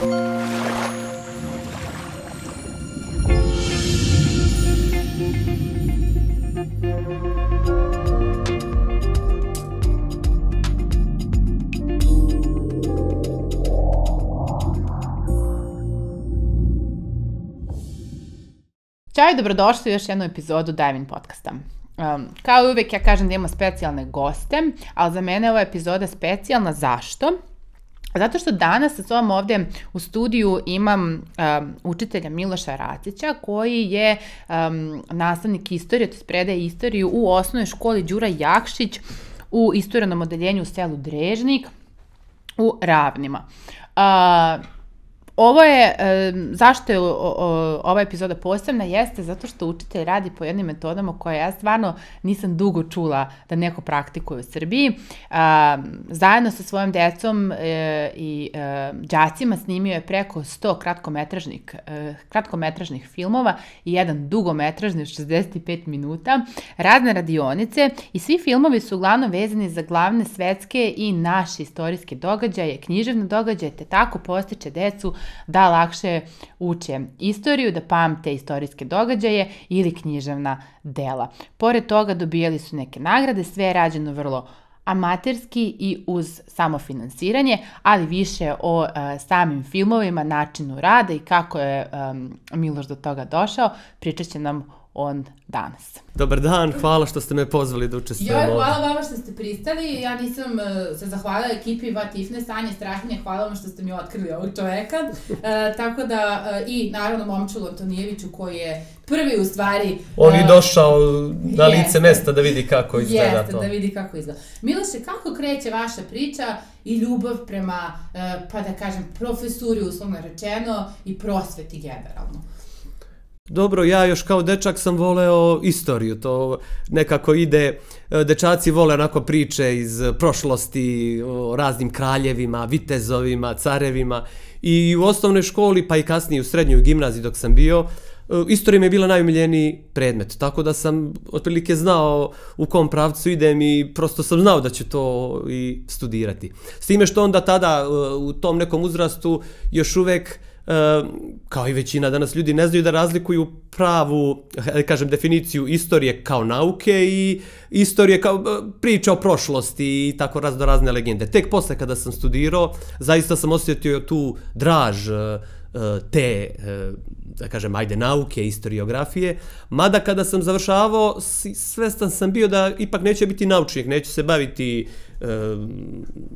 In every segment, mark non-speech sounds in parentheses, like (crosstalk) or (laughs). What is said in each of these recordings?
Ćao i dobrodošli u još jednu epizodu Diving podcasta. Um, kao i uvijek ja kažem da imamo specijalne goste, ali za mene ova epizoda specijalna. Zašto? Zato što danas sa sobom ovdje u studiju imam um, učitelja Miloša Racića koji je um, nastavnik istorije, to predaje istoriju u osnovnoj školi Đura Jakšić u istorijnom odeljenju u selu Drežnik u Ravnima. Uh, Ovo je, zašto je ova epizoda posebna, jeste zato što učitelj radi po jednim metodama koje ja stvarno nisam dugo čula da neko praktikuje u Srbiji. Zajedno sa svojom decom e, i e, đacima džacima snimio je preko 100 kratkometražnih, e, kratkometražnih filmova i jedan dugometražni od 65 minuta, razne radionice i svi filmovi su uglavnom vezani za glavne svetske i naše istorijske događaje, književne događaje, te tako postiče decu da lakše uče istoriju, da pamte istorijske događaje ili književna dela. Pored toga dobijali su neke nagrade, sve je rađeno vrlo amaterski i uz samofinansiranje, ali više o e, samim filmovima, načinu rada i kako je e, Miloš do toga došao, pričat će nam on danas. Dobar dan, hvala što ste me pozvali da učestvujem ovdje. Joj, hvala vama što ste pristali. Ja nisam uh, se zahvalila ekipi Vatifne, Sanje Strahinje, hvala vam što ste mi otkrili ovog čoveka. Uh, tako da, uh, i naravno Momčulu Antonijeviću koji je prvi u stvari... On je došao na lice jeste, mesta da vidi kako izgleda jeste, to. da vidi kako izgleda. Miloše, kako kreće vaša priča i ljubav prema, pa da kažem, profesuri, uslovno rečeno, i prosveti generalno? Dobro, ja još kao dečak sam voleo istoriju, to nekako ide, e, dečaci vole onako priče iz prošlosti o raznim kraljevima, vitezovima, carevima i u osnovnoj školi pa i kasnije u srednjoj gimnaziji dok sam bio, e, istorija mi je bila najumiljeniji predmet, tako da sam otprilike znao u kom pravcu idem i prosto sam znao da ću to i studirati. S time što onda tada e, u tom nekom uzrastu još uvek kao i većina danas ljudi ne znaju da razlikuju pravu, kažem, definiciju istorije kao nauke i istorije kao e, priča o prošlosti i tako razno razne legende. Tek posle kada sam studirao, zaista sam osjetio tu draž e, E, te, e, da kažem, ajde, nauke, istoriografije. Mada kada sam završavao, svestan sam bio da ipak neće biti naučnik, neću se baviti e,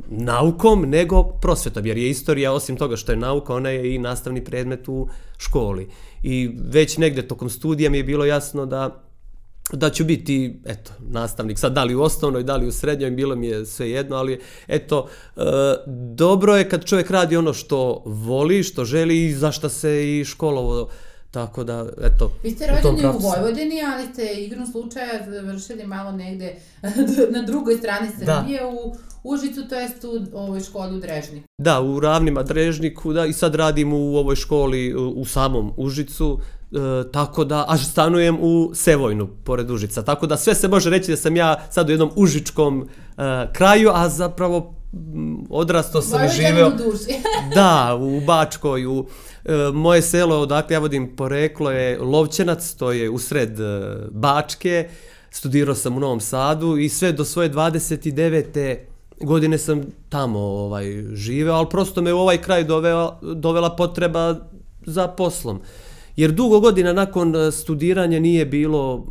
naukom nego prosvetom, jer je istorija, osim toga što je nauka, ona je i nastavni predmet u školi. I već negde tokom studija mi je bilo jasno da da ću biti, eto, nastavnik, sad da li u osnovnoj, da li u srednjoj, bilo mi je sve jedno, ali eto, e, dobro je kad čovjek radi ono što voli, što želi i zašto se i školovo Tako da, eto, Vi ste rođeni u, u Vojvodini, ali ste igrom slučaja završili malo negde (laughs) na drugoj strani Srbije da. u Užicu, to jest u ovoj školi u Drežniku. Da, u Ravnima Drežniku, da, i sad radim u ovoj školi u, u samom Užicu, e, tako da, a stanujem u Sevojnu, pored Užica. Tako da sve se može reći da sam ja sad u jednom užičkom e, kraju, a zapravo odrasto sam i živeo... (laughs) da, u Bačkoj, u... E, moje selo odakle ja vodim poreklo je Lovćenac, to je usred e, Bačke. Studirao sam u Novom Sadu i sve do svoje 29. godine sam tamo ovaj živeo, ali prosto me u ovaj kraj dovela, dovela potreba za poslom. Jer dugo godina nakon e, studiranja nije bilo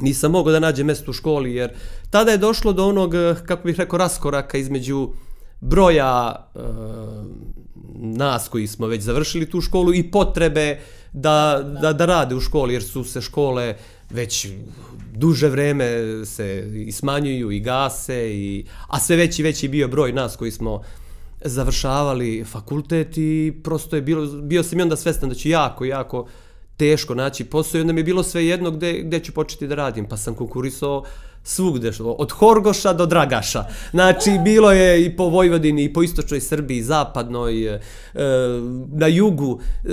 nisam mogao da nađem mjesto u školi, jer tada je došlo do onog, e, kako bih rekao, raskoraka između broja e, nas koji smo već završili tu školu i potrebe da, da, da rade u školi, jer su se škole već duže vreme se i smanjuju i gase, i, a sve veći veći bio broj nas koji smo završavali fakultet i prosto je bilo, bio sam i onda svestan da će jako, jako teško naći posao i onda mi je bilo sve jedno gde, gde ću početi da radim. Pa sam konkurisao svugde, što- od Horgoša do Dragaša. Znači, bilo je i po Vojvodini, i po istočnoj Srbiji, zapadnoj, e, e, na jugu. E,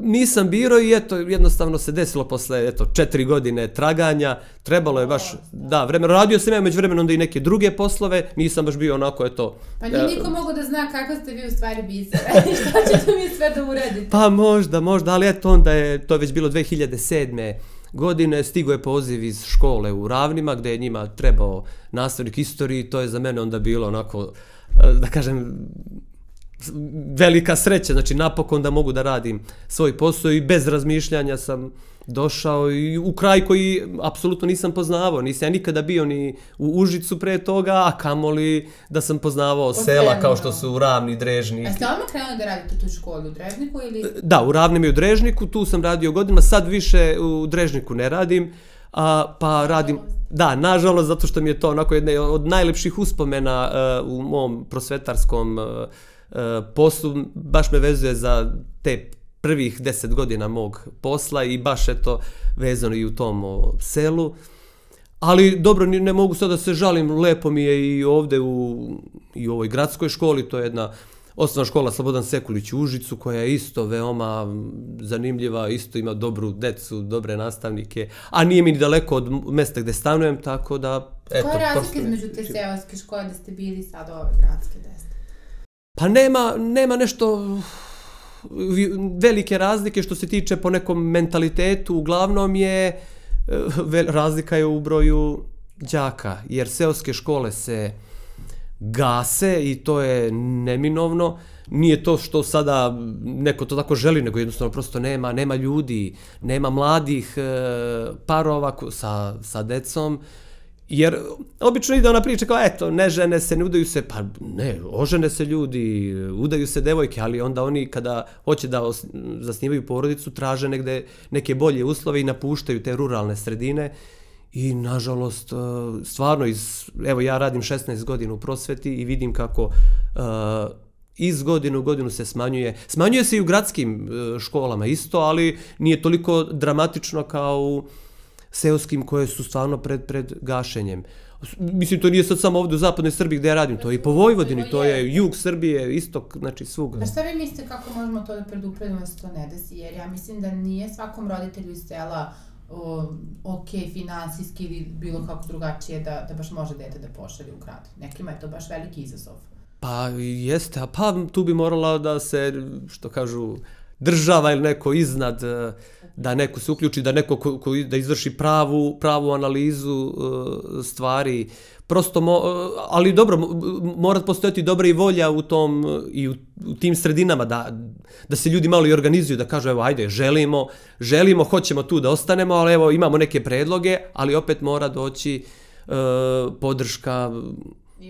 nisam biro i eto, jednostavno se desilo posle, eto, četiri godine traganja. Trebalo je baš, da, vremeno. Radio sam ja među vremenom onda i neke druge poslove, nisam baš bio onako, eto, Pa nije niko mogu da zna kako ste vi u stvari bisere i (laughs) šta ćete mi sve da uradite. Pa možda, možda, ali eto onda je, to je već bilo 2007 godine, stigo je poziv iz škole u Ravnima gdje je njima trebao nastavnik istoriji, to je za mene onda bilo onako, eh, da kažem, velika sreća, znači napokon da mogu da radim svoj posao i bez razmišljanja sam došao i u kraj koji apsolutno nisam poznavao, nisam ja nikada bio ni u Užicu pre toga, a kamoli da sam poznavao sela kao što su Ravni, Drežnik, A ste odmah krenuli da radite u toj školi u Drežniku ili... Da, u Ravnim i u Drežniku, tu sam radio godinama, sad više u Drežniku ne radim, a, pa radim, da, nažalost, zato što mi je to onako jedna od najlepših uspomena uh, u mom prosvetarskom uh, poslu, baš me vezuje za te prvih deset godina mog posla i baš eto vezano i u tom o, selu. Ali dobro, ne mogu sad da se žalim, lepo mi je i ovde u, i u ovoj gradskoj školi, to je jedna osnovna škola Slobodan Sekulić u Užicu, koja je isto veoma zanimljiva, isto ima dobru decu, dobre nastavnike, a nije mi ni daleko od mesta gde stanujem, tako da, eto, Koja je razlika između te seoske škole da ste bili sad ove gradske desne? Pa nema, nema nešto velike razlike što se tiče po nekom mentalitetu, uglavnom je eh, razlika je u broju đaka, jer seoske škole se gase i to je neminovno. Nije to što sada neko to tako želi, nego jednostavno prosto nema, nema ljudi, nema mladih eh, parova sa, sa decom, Jer obično ide ona priča kao, eto, ne žene se, ne udaju se, pa ne, ožene se ljudi, udaju se devojke, ali onda oni kada hoće da os, zasnivaju porodicu, traže negde neke bolje uslove i napuštaju te ruralne sredine. I, nažalost, e, stvarno, iz, evo, ja radim 16 godina u prosveti i vidim kako e, iz godinu u godinu se smanjuje. Smanjuje se i u gradskim e, školama isto, ali nije toliko dramatično kao u seoskim koje su stvarno pred, pred gašenjem. Mislim, to nije sad samo ovdje u zapadnoj Srbiji gdje ja radim, to je i po Vojvodini, to je jug Srbije, istok, znači svugdje. A šta vi mislite kako možemo to da predupredimo da se to ne desi? Jer ja mislim da nije svakom roditelju iz sela o, ok, finansijski ili bilo kako drugačije da, da baš može dete da pošalje u grad. Nekima je to baš veliki izazov. Pa jeste, a pa tu bi morala da se, što kažu, država ili neko iznad, e, da neko se uključi, da neko ko, ko da izvrši pravu, pravu analizu e, stvari. Prosto, mo, e, ali dobro, mora postojati dobra i volja u tom i u, u tim sredinama da, da se ljudi malo i organizuju, da kažu evo ajde, želimo, želimo, hoćemo tu da ostanemo, ali evo imamo neke predloge, ali opet mora doći e, podrška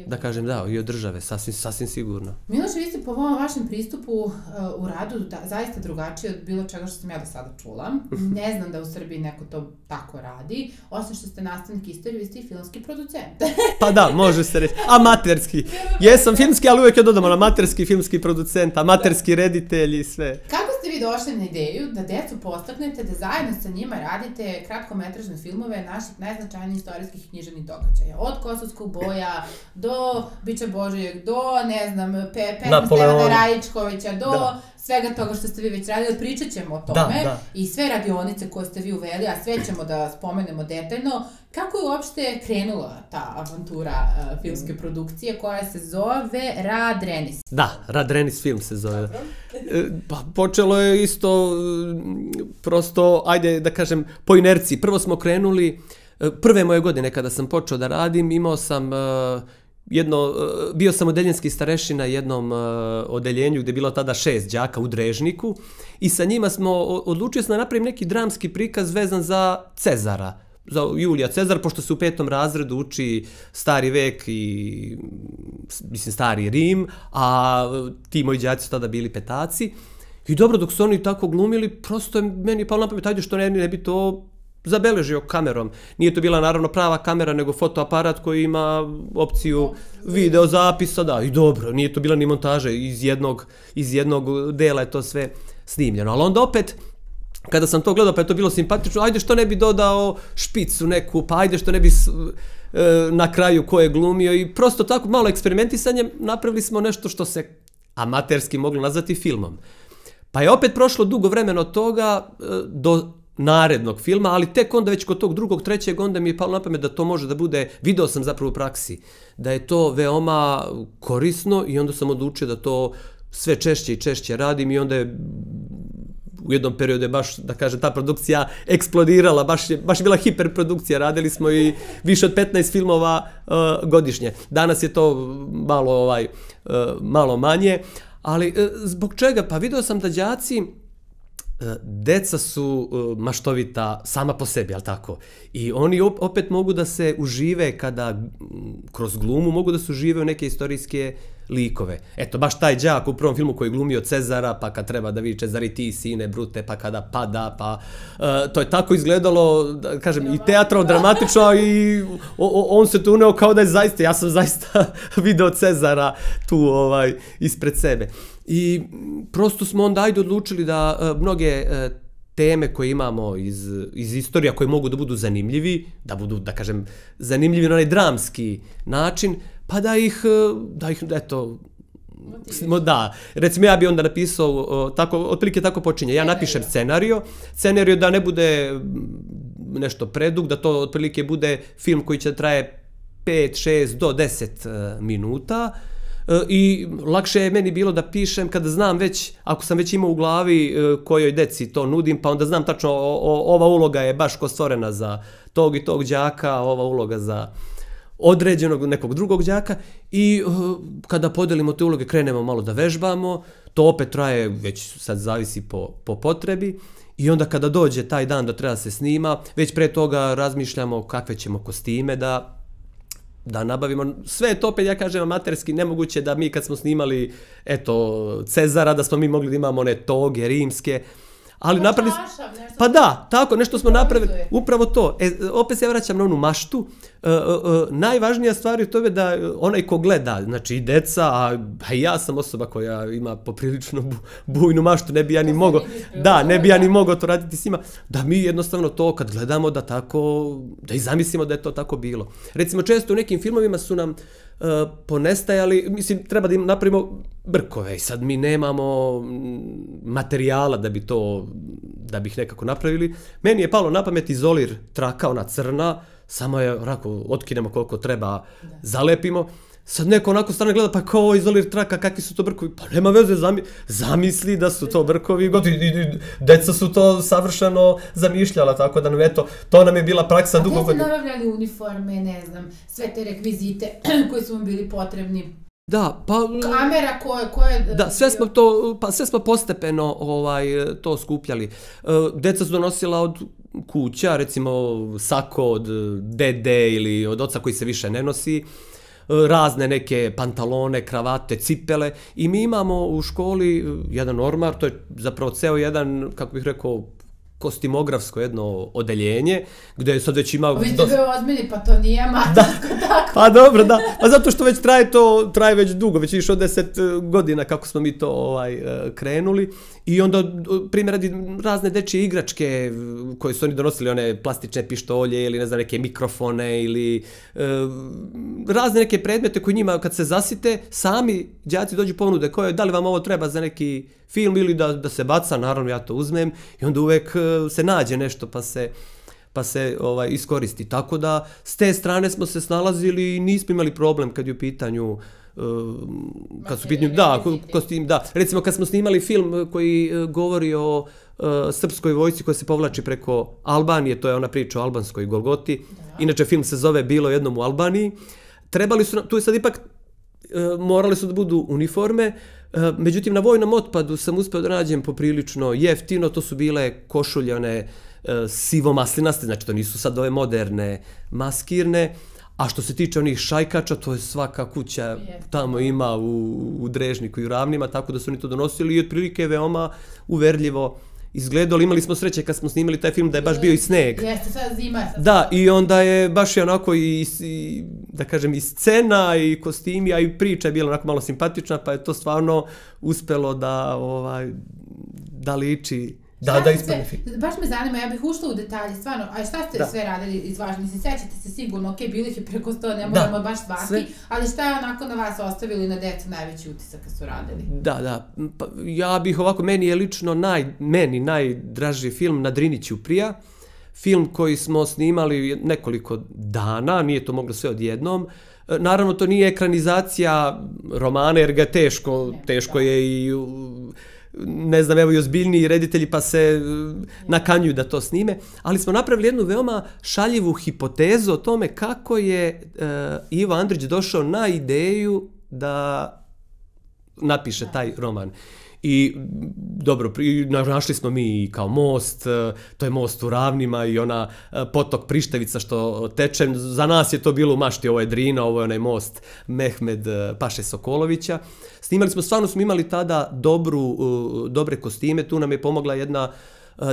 da kažem da, i od države, sasvim, sasvim sigurno. Miloš, vi ste po ovom vašem pristupu uh, u radu da, zaista drugačiji od bilo čega što sam ja do sada čula. Ne znam da u Srbiji neko to tako radi. Osim što ste nastavnik istorije, vi ste i filmski producent. (laughs) Pa da, može se reći. Amaterski. (laughs) Jesam filmski, ali uvijek je dodamo amaterski filmski producent, amaterski reditelj i sve. Kako ste vi došli na ideju da decu postaknete da zajedno sa njima radite kratkometražne filmove naših najznačajnijih istorijskih književnih događaja? Od Kosovskog boja do Bića Božijeg, do, ne znam, pe, pesma Napoleona. Stevana Rajičkovića, do Da. Svega toga što ste vi već radili, pričat ćemo o tome. Da, da. I sve radionice koje ste vi uveli, a sve ćemo da spomenemo detaljno. Kako je uopšte krenula ta avantura uh, filmske produkcije koja se zove Rad Renis? Da, Radrenis film se zove. E, Pa počelo je isto mm, prosto, ajde da kažem, po inerciji. Prvo smo krenuli, e, prve moje godine kada sam počeo da radim, imao sam e, jedno, e, bio sam odeljenski starešina na jednom e, odeljenju gdje je bilo tada šest đaka u Drežniku i sa njima smo, odlučio sam da napravim neki dramski prikaz vezan za Cezara za Julija Cezar, pošto se u petom razredu uči stari vek i mislim stari Rim, a e, ti moji đaci su tada bili petaci. I dobro, dok su oni tako glumili, prosto je meni palo na pamet, ajde što ne, ne bi to zabeležio kamerom. Nije to bila naravno prava kamera, nego fotoaparat koji ima opciju video zapisa, da, i dobro, nije to bila ni montaža, iz jednog, iz jednog dela je to sve snimljeno. Ali onda opet, kada sam to gledao, pa je to bilo simpatično, ajde što ne bi dodao špicu neku, pa ajde što ne bi s- e, na kraju ko je glumio i prosto tako malo eksperimentisanjem napravili smo nešto što se amaterski moglo nazvati filmom. Pa je opet prošlo dugo vremena od toga e, do narednog filma, ali tek onda već kod tog drugog, trećeg, onda mi je palo na pamet da to može da bude, video sam zapravo u praksi, da je to veoma korisno i onda sam odlučio da to sve češće i češće radim i onda je u jednom periodu je baš, da kažem, ta produkcija eksplodirala, baš je, baš je bila hiperprodukcija, radili smo i više od 15 filmova uh, godišnje. Danas je to malo, ovaj, uh, malo manje, ali uh, zbog čega? Pa video sam da đaci, E, deca su e, maštovita sama po sebi, al tako? I oni opet mogu da se užive kada kroz glumu mogu da se užive u neke istorijske likove. Eto, baš taj đak u prvom filmu koji je glumio Cezara, pa kad treba da vidi Cezari ti sine brute, pa kada pada, pa uh, to je tako izgledalo, da kažem, i teatro dramatično i o, o, on se tu uneo kao da je zaista, ja sam zaista (laughs) video Cezara tu ovaj ispred sebe. I prosto smo onda ajde odlučili da uh, mnoge uh, teme koje imamo iz, iz istorija koje mogu da budu zanimljivi, da budu, da kažem, zanimljivi na onaj dramski način, pa da ih, uh, da ih, eto, Mo, da, recimo ja bi onda napisao, tako, otprilike tako počinje, ja napišem scenario, scenario da ne bude nešto predug, da to otprilike bude film koji će traje 5, 6 do 10 uh, minuta, uh, E, E, i lakše je meni bilo da pišem kada znam već, ako sam već imao u glavi e, kojoj deci to nudim, pa onda znam tačno o, o, ova uloga je baš ko stvorena za tog i tog đaka, ova uloga za određenog nekog drugog đaka. I uh, kada podelimo te uloge krenemo malo da vežbamo, to opet traje, već sad zavisi po, po potrebi. I onda kada dođe taj dan da treba se snima, već pre toga razmišljamo kakve ćemo kostime da da nabavimo. Sve je to opet, ja kažem, amaterski nemoguće da mi kad smo snimali eto, Cezara, da smo mi mogli da imamo one toge rimske. Ali pa napravili... Pa da, tako, nešto smo napravili. Upravo to. E, opet se vraćam na onu maštu. E, e, e, najvažnija stvar je to je da onaj ko gleda, znači i deca, a, a ja sam osoba koja ima poprilično bu, bujnu maštu, ne bi ja ni mogo, da, ne bi ja ni mogao to raditi s njima, da mi jednostavno to kad gledamo da tako, da i zamislimo da je to tako bilo. Recimo, često u nekim filmovima su nam ponestajali, mislim, treba da im napravimo brkove i sad mi nemamo materijala da bi to, da bih nekako napravili. Meni je palo na pamet izolir traka, ona crna, samo je, onako, otkinemo koliko treba, da. zalepimo. Sad neko onako strane gleda, pa kao izolir traka, kakvi su to brkovi? Pa nema veze, zami, zamisli da su to brkovi. God, i, i, deca su to savršeno zamišljala, tako da nam, eto, to nam je bila praksa dugo godina. A gdje ste nabavljali uniforme, ne znam, sve te rekvizite (clears throat) koji su vam bili potrebni? Da, pa kamera koje koje Da, sve smo to pa sve smo postepeno ovaj to skupljali. E, deca su donosila od kuća, recimo sako od e, dede ili od oca koji se više ne nosi, e, razne neke pantalone, kravate, cipele i mi imamo u školi e, jedan ormar, to je zapravo ceo jedan, kako bih rekao, kostimografsko jedno odeljenje, gdje je sad već ima... Vi ste bio ozbiljni, pa to nije amatorsko tako. Pa dobro, da. Pa zato što već traje to, traje već dugo, već više od deset e, godina kako smo mi to ovaj e, krenuli. I onda, primjer, radi razne dečje igračke koje su oni donosili, one plastične pištolje ili ne znam, neke mikrofone ili e, razne neke predmete koji njima kad se zasite, sami djaci dođu ponude koje, da li vam ovo treba za neki film ili da, da se baca, naravno ja to uzmem i onda uvek e, se nađe nešto pa se pa se ovaj iskoristi. Tako da s te strane smo se snalazili i nismo imali problem kad je u pitanju uh, kad su pitanju, da, kostim, da. Recimo kad smo snimali film koji uh, govori o uh, srpskoj vojci koja se povlači preko Albanije, to je ona priča o albanskoj Golgoti. Da. Inače film se zove Bilo jednom u Albaniji. Trebali su, tu je sad ipak uh, morali su da budu uniforme, E, međutim, na vojnom otpadu sam uspio da nađem poprilično jeftino, to su bile košuljane e, sivo maslinaste, znači to nisu sad ove moderne maskirne, a što se tiče onih šajkača, to je svaka kuća tamo ima u, u Drežniku i u Ravnima, tako da su oni to donosili i otprilike veoma uverljivo izgledalo, imali smo sreće kad smo snimali taj film da je baš bio i sneg. Jeste, sad zima. Sad da, i onda je baš je onako i, i, da kažem, i scena i kostimi, a i priča je bila onako malo simpatična, pa je to stvarno uspelo da, ovaj, da liči Da, Šta da, ispadne film. Baš me zanima, ja bih ušla u detalje, stvarno, a šta ste Da. sve radili iz važnih? Mislim, sećate se sigurno, ok, bili ih je preko sto, ne moramo baš svaki, Sve. ali šta je onako na vas ostavili na decu najveći utisak kad su radili? Da, da. Pa, ja bih ovako, meni je lično naj, meni najdraži film na Driniću prija. Film koji smo snimali nekoliko dana, nije to moglo sve odjednom. E, Naravno, to nije ekranizacija romana, jer ga teško, teško je i ne znam, evo i ozbiljniji reditelji pa se e, nakanjuju da to snime, ali smo napravili jednu veoma šaljivu hipotezu o tome kako je e, Ivo Andrić došao na ideju da napiše taj roman. I dobro, našli smo mi i kao most, e, to je most u Ravnima i ona e, potok Prištevica što teče. Za nas je to bilo u mašti, ovo je Drina, ovo je onaj most Mehmed e, Paše Sokolovića. Snimali smo, stvarno smo imali tada dobru, dobre kostime, tu nam je pomogla jedna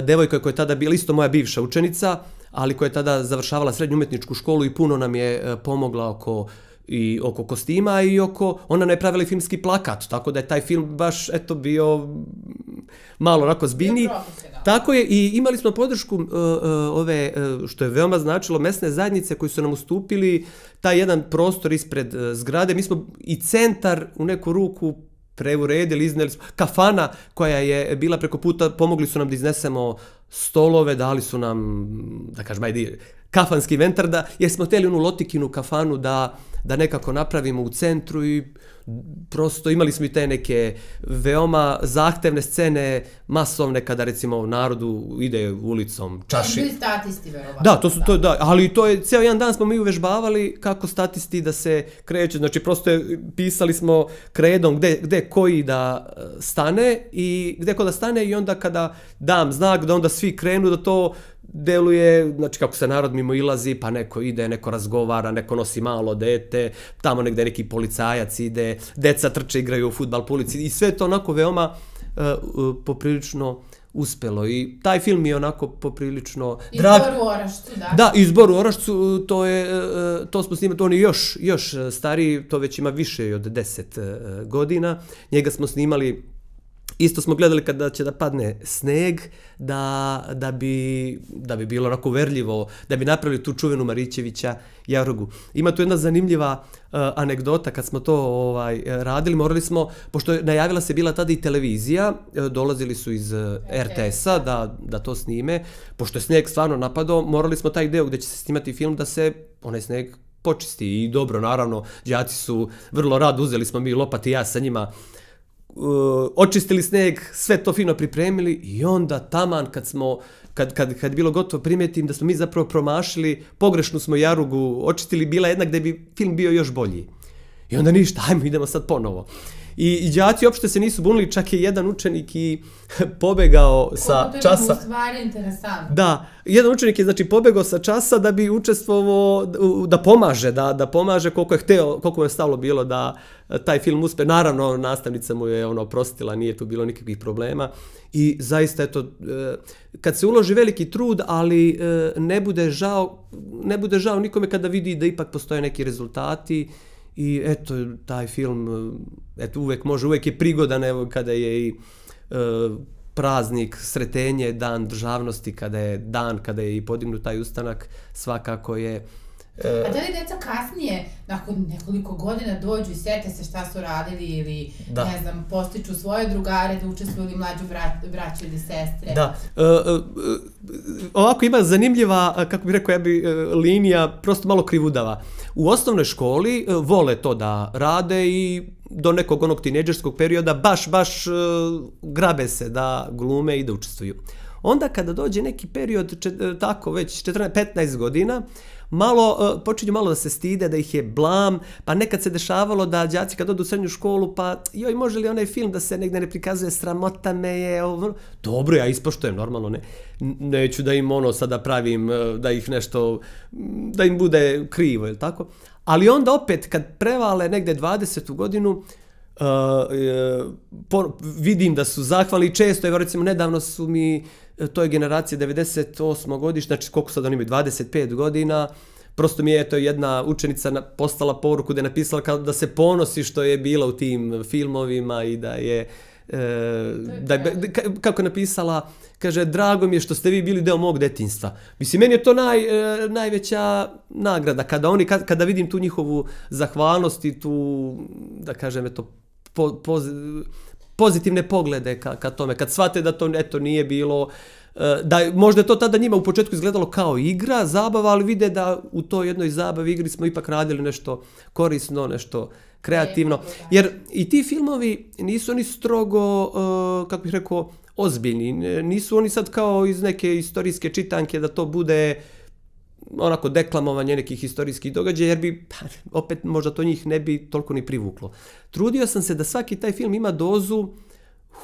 devojka koja je tada bila isto moja bivša učenica, ali koja je tada završavala srednju umetničku školu i puno nam je pomogla oko i oko kostima i oko, ona nam je pravila i filmski plakat, tako da je taj film baš, eto, bio malo onako zbiljniji. Profesionalno. Tako je, i imali smo podršku uh, uh, ove, uh, što je veoma značilo, mesne zajednice koji su nam ustupili taj jedan prostor ispred uh, zgrade. Mi smo i centar u neku ruku preuredili, izneli smo, kafana koja je bila preko puta, pomogli su nam da iznesemo stolove, dali su nam, da kažem, ajde, kafanski ventar, da, jer smo htjeli onu lotikinu kafanu da, da nekako napravimo u centru i prosto imali smo i te neke veoma zahtevne scene, masovne, kada recimo narodu ide ulicom čaši. Bili statisti, verovatno. Da, to su to da, ali to je ceo jedan dan smo mi uvežbavali kako statisti da se kreću, znači prosto je, pisali smo kredom gde, gde koji da e, stane i gde ko da stane i onda kada dam znak da onda svi krenu da to deluje, znači kako se narod mimo ilazi, pa neko ide, neko razgovara, neko nosi malo dete, tamo negde neki policajac ide, deca trče, igraju u futbal po ulici i sve to onako veoma uh, uh, poprilično uspelo i taj film je onako poprilično drag. Izbor u Orašcu, da. Da, izbor u Orašcu, to je, e, to smo snimali, on je još, još e, stariji, to već ima više od 10 e, godina. Njega smo snimali, isto smo gledali kada će da padne sneg, da, da, bi, da bi bilo onako verljivo, da bi napravili tu čuvenu Marićevića jarogu. Ima tu jedna zanimljiva uh, anegdota, kad smo to ovaj radili, morali smo, pošto je najavila se bila tada i televizija, e, dolazili su iz e, RTS-a da, da to snime, pošto je sneg stvarno napadao, morali smo taj deo gde će se snimati film da se onaj sneg počisti. I dobro, naravno, đaci su vrlo rad, uzeli smo mi lopat i ja sa njima, uh, E, očistili sneg, sve to fino pripremili i onda taman kad smo kad, kad, kad je bilo gotovo primetim da smo mi zapravo promašili, pogrešnu smo jarugu očistili, bila jedna gde bi film bio još bolji. I onda ništa, (laughs) ajmo idemo sad ponovo. I, i đaci uopšte se nisu bunili, čak je jedan učenik i (laughs) pobegao sa Koliko to je časa. stvari interesantno. Da, jedan učenik je znači pobegao sa časa da bi učestvovao da pomaže, da da pomaže koliko je hteo, koliko mu je stalo bilo da e, taj film uspe. Naravno nastavnica mu je ono prostila, nije tu bilo nikakvih problema. I zaista eto e, kad se uloži veliki trud, ali e, ne bude žao, ne bude žao nikome kada vidi da ipak postoje neki rezultati i eto taj film eto uvek može uvek je prigodan evo kada je i e, praznik, sretenje, dan državnosti, kada je dan, kada je i podignut taj ustanak, svakako je e, A da li deca kasnije, nakon nekoliko godina, dođu i sete se šta su radili ili, Da. ne znam, postiču svoje drugare da učestvuju ili mlađu brat, braću ili sestre? Da, e, e, e, ovako ima zanimljiva, kako bih rekao, ja bi, e, linija prosto malo krivudava. U osnovnoj školi e, vole to da rade i do nekog onog tineđerskog perioda baš, baš e, grabe se da glume i da učestvuju. Onda kada dođe neki period, čet, tako već 14-15 godina, malo, e, počinju malo da se stide, da ih je blam, pa nekad se dešavalo da đaci kad odu u srednju školu, pa joj, može li onaj film da se negde ne prikazuje, sramota me je, ovo, ono. dobro, ja ispoštujem, normalno, ne, neću da im ono sada pravim, e, da ih nešto, da im bude krivo, je tako? Ali onda opet, kad prevale negde 20. godinu, Uh, e, po, vidim da su zahvali često, evo recimo nedavno su mi, to je generacija 98. godišnja, znači koliko sad oni imaju, 25 godina, prosto mi je eto jedna učenica postala poruku da je napisala kao da se ponosi što je bila u tim filmovima i da je e, da, ka- kako je napisala, kaže, drago mi je što ste vi bili deo mog detinstva. Mislim, meni je to naj, e, najveća nagrada, kada oni, kad, kada vidim tu njihovu zahvalnost i tu, da kažem, eto, po, poz, pozitivne poglede ka, ka tome, kad shvate da to eto nije bilo e, da možda je to tada njima u početku izgledalo kao igra, zabava, ali vide da u toj jednoj zabavi igri smo ipak radili nešto korisno, nešto kreativno. Jer i ti filmovi nisu oni strogo, uh, kako bih rekao, ozbiljni. Nisu oni sad kao iz neke istorijske čitanke da to bude onako deklamovanje nekih historijskih događaja, jer bi, pa, opet možda to njih ne bi toliko ni privuklo. Trudio sam se da svaki taj film ima dozu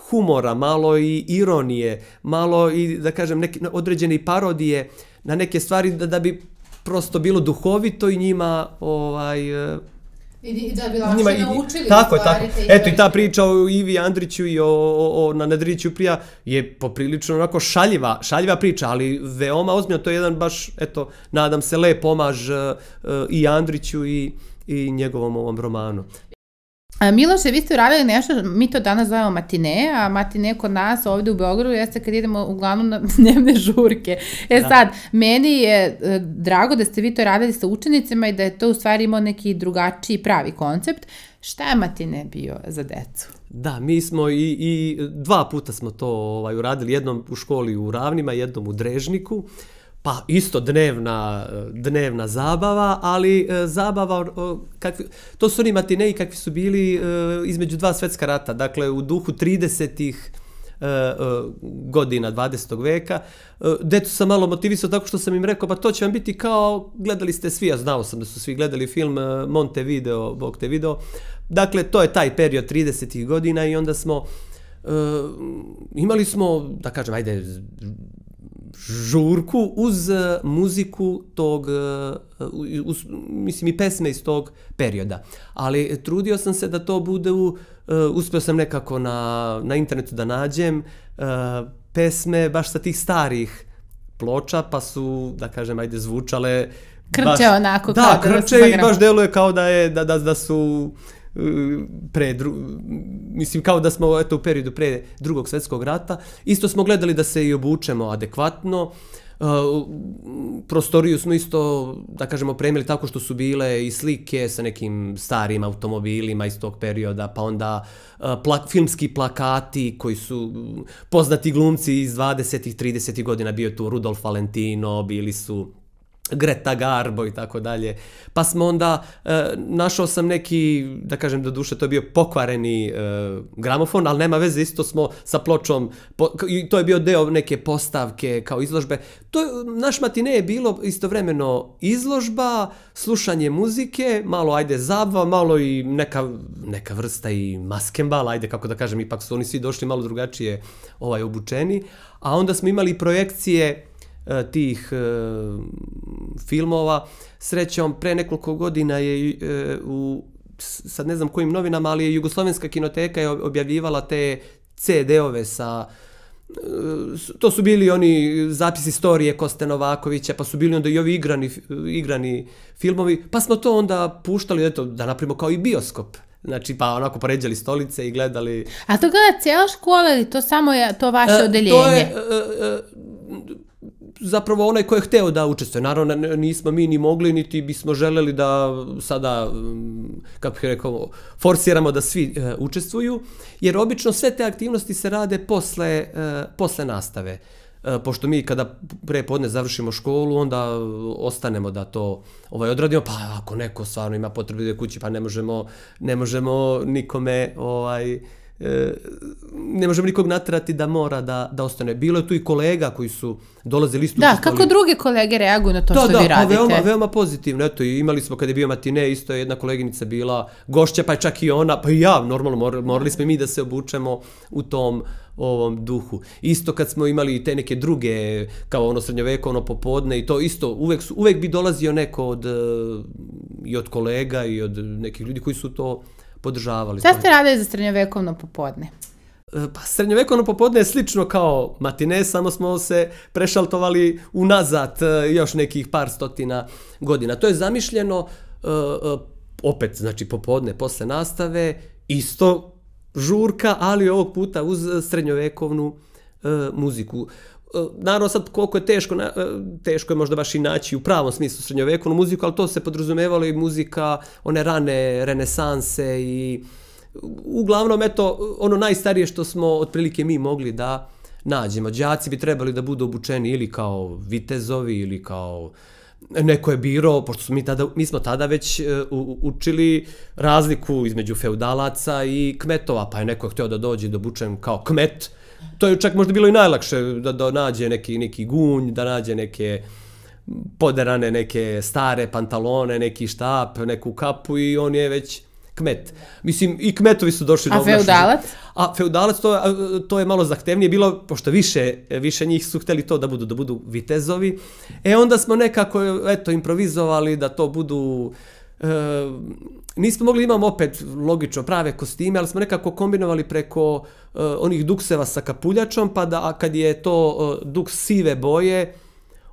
humora, malo i ironije, malo i, da kažem, neke određene parodije na neke stvari da, da bi prosto bilo duhovito i njima ovaj, eh, I da bi lakše njima, naučili tako, stvari tako. Eto i ta priča o Ivi Andriću i o, o, o na Nedriću prija je poprilično onako šaljiva, šaljiva priča, ali veoma ozbiljno, to je jedan baš, eto, nadam se, lep pomaž uh, uh, i Andriću i, i njegovom ovom romanu. Miloše, vi ste uradili nešto, mi to danas zovemo matine, a matine kod nas ovde u Beogradu jeste kad idemo uglavnom na (laughs) dnevne žurke. E Da. sad, meni je e, drago da ste vi to radili sa učenicima i da je to u stvari imao neki drugačiji pravi koncept. Šta je matine bio za decu? Da, mi smo i, i dva puta smo to ovaj, uradili, jednom u školi u Ravnima, jednom u Drežniku. Pa isto dnevna, dnevna zabava, ali e, zabava, o, kakvi, to su oni matineji kakvi su bili e, između dva svetska rata, dakle u duhu 30-ih e, e, godina 20. veka. E, Decu sam malo motivisao tako što sam im rekao, pa to će vam biti kao, gledali ste svi, ja znao sam da su svi gledali film e, Montevideo, Bog te video. Dakle, to je taj period 30-ih godina i onda smo e, imali smo, da kažem, ajde, žurku uz e, muziku tog, e, uz, mislim i pesme iz tog perioda. Ali trudio sam se da to bude u, e, uspio sam nekako na, na internetu da nađem e, pesme baš sa tih starih ploča, pa su, da kažem, ajde, zvučale Krče baš, onako da, kao da krče su i baš deluje kao da je da da da su e, E, pre dru, mislim kao da smo eto u periodu pre drugog svjetskog rata isto smo gledali da se i obučemo adekvatno Uh, prostoriju smo isto, da kažemo, premili tako što su bile i slike sa nekim starim automobilima iz tog perioda, pa onda e, uh, pla filmski plakati koji su poznati glumci iz 20-ih, 30-ih godina, bio tu Rudolf Valentino, bili su Greta Garbo i tako dalje. Pa smo onda, e, našao sam neki, da kažem do duše, to je bio pokvareni e, gramofon, ali nema veze, isto smo sa pločom, po, i to je bio deo neke postavke kao izložbe. To naš matine je bilo istovremeno izložba, slušanje muzike, malo ajde zabava, malo i neka, neka vrsta i maskembala, ajde kako da kažem, ipak su oni svi došli malo drugačije ovaj obučeni, a onda smo imali projekcije tih e, filmova. Srećom, pre nekoliko godina je e, u, sad ne znam kojim novinama, ali je Jugoslovenska kinoteka je objavljivala te CD-ove sa e, to su bili oni zapis istorije Koste Novakovića, pa su bili onda i ovi igrani, igrani filmovi, pa smo to onda puštali, eto, da napravimo kao i bioskop. Znači, pa onako poređali stolice i gledali A to gleda cijela škola ili to samo je to vaše E, odeljenje? To je e, e, zapravo onaj ko je hteo da učestvuje. Naravno, nismo mi ni mogli, niti bismo želeli da sada, mm, kako bih rekao, forsiramo da svi e, učestvuju, jer obično sve te aktivnosti se rade posle, e, posle nastave. E, pošto mi kada pre podne završimo školu, onda ostanemo da to ovaj odradimo, pa ako neko stvarno ima potrebe da kući, pa ne možemo, ne možemo nikome ovaj, e, ne možemo nikog naterati da mora da, da ostane. Bilo je tu i kolega koji su dolazili isto Da, kako druge kolege reaguju na to da, što da, vi radite? Pa veoma, veoma pozitivno. Eto, imali smo kada je bio matine, isto je jedna koleginica bila gošća, pa je čak i ona, pa i ja, normalno, morali, morali smo i mi da se obučemo u tom ovom duhu. Isto kad smo imali te neke druge, kao ono srednjovekovno popodne i to isto, uvek, su, uvek bi dolazio neko od, e, i od kolega i od nekih ljudi koji su to podržavali. Šta ste radili za srednjovekovno popodne? E, Pa srednjovekovno popodne je slično kao matine, samo smo se prešaltovali unazad e, još nekih par stotina godina. To je zamišljeno e, opet, znači popodne posle nastave, isto žurka, ali ovog puta uz srednjovekovnu muziku. E, naravno sad koliko je teško, na, e, teško je možda baš i naći u pravom smislu srednjovekovnu muziku, ali to se podrazumevalo i muzika one rane renesanse i uglavnom eto ono najstarije što smo otprilike mi mogli da nađemo. Đaci bi trebali da budu obučeni ili kao vitezovi ili kao neko je biro, pošto smo mi, tada, mi smo tada već e, učili razliku između feudalaca i kmetova, pa je neko htio da dođe da obučen kao kmet, to je čak možda bilo i najlakše da, da nađe neki, neki gunj, da nađe neke poderane neke stare pantalone, neki štap, neku kapu i on je već kmet. Mislim, i kmetovi su došli A do feudalac? A feudalac, to, to je malo zahtevnije bilo, pošto više, više njih su hteli to da budu, da budu vitezovi. E onda smo nekako, eto, improvizovali da to budu... E, nismo mogli imamo opet logično prave kostime, ali smo nekako kombinovali preko e, onih dukseva sa kapuljačom, pa da kad je to e, duks sive boje,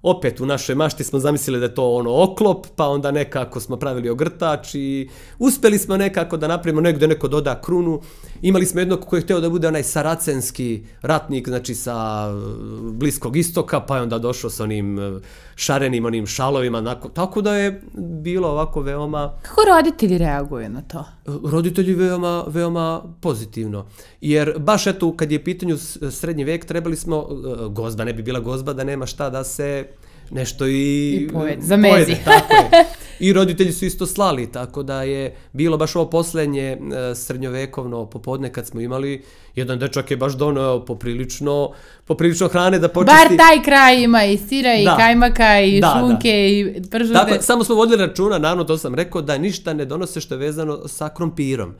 opet u našoj mašti smo zamislili da je to ono oklop, pa onda nekako smo pravili ogrtač i uspeli smo nekako da napravimo negdje neko doda krunu. Imali smo jednog koji je htio da bude onaj saracenski ratnik, znači sa uh, bliskog istoka, pa je onda došao sa onim uh, šarenim onim šalovima, nako, tako da je bilo ovako veoma... Kako roditelji reaguju na to? Roditelji veoma, veoma pozitivno. Jer baš eto, kad je pitanju srednji vek, trebali smo, gozba ne bi bila gozba da nema šta da se nešto i... I pojede, za mezi. Pojede, tako je. (laughs) I roditelji su isto slali, tako da je bilo baš ovo poslednje e, srednjovekovno popodne kad smo imali, jedan dečak je baš donao poprilično, poprilično hrane da počisti. Bar taj kraj ima i sira i da. kajmaka i da, šunke da. i pržute. Tako, samo smo vodili računa, naravno to sam rekao, da ništa ne donose što je vezano sa krompirom.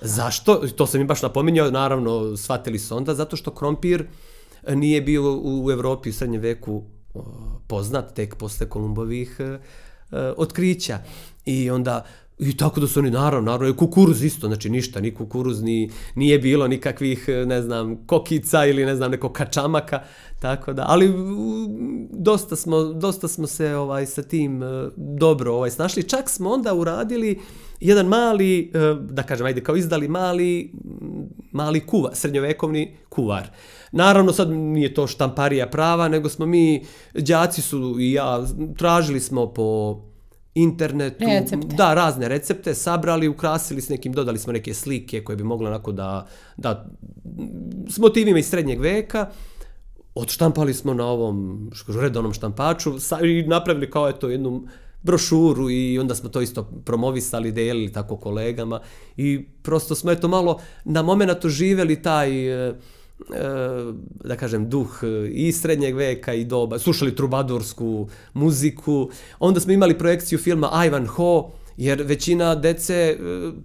Zašto? To sam im baš napominjao, naravno, shvatili su onda, zato što krompir nije bio u Evropi u srednjem veku poznat tek posle Kolumbovih eh, eh, otkrića. I onda I tako da su oni, naravno, naravno, je kukuruz isto, znači ništa, ni kukuruz, ni, nije bilo nikakvih, ne znam, kokica ili ne znam, neko kačamaka, tako da, ali dosta smo, dosta smo se ovaj sa tim e, dobro ovaj snašli. Čak smo onda uradili jedan mali, e, da kažem, ajde, kao izdali mali, mali kuvar, srednjovekovni kuvar. Naravno, sad nije to štamparija prava, nego smo mi, đaci su i ja, tražili smo po internetu, recepte. da, razne recepte, sabrali, ukrasili s nekim, dodali smo neke slike koje bi mogle onako da, da s motivima iz srednjeg veka, odštampali smo na ovom redovnom štampaču i napravili kao eto jednu brošuru i onda smo to isto promovisali, delili tako kolegama i prosto smo eto malo na moment živeli taj uh, da kažem, duh e, i srednjeg veka i doba, slušali trubadursku muziku. Onda smo imali projekciju filma Ivan Ho, jer većina dece, e,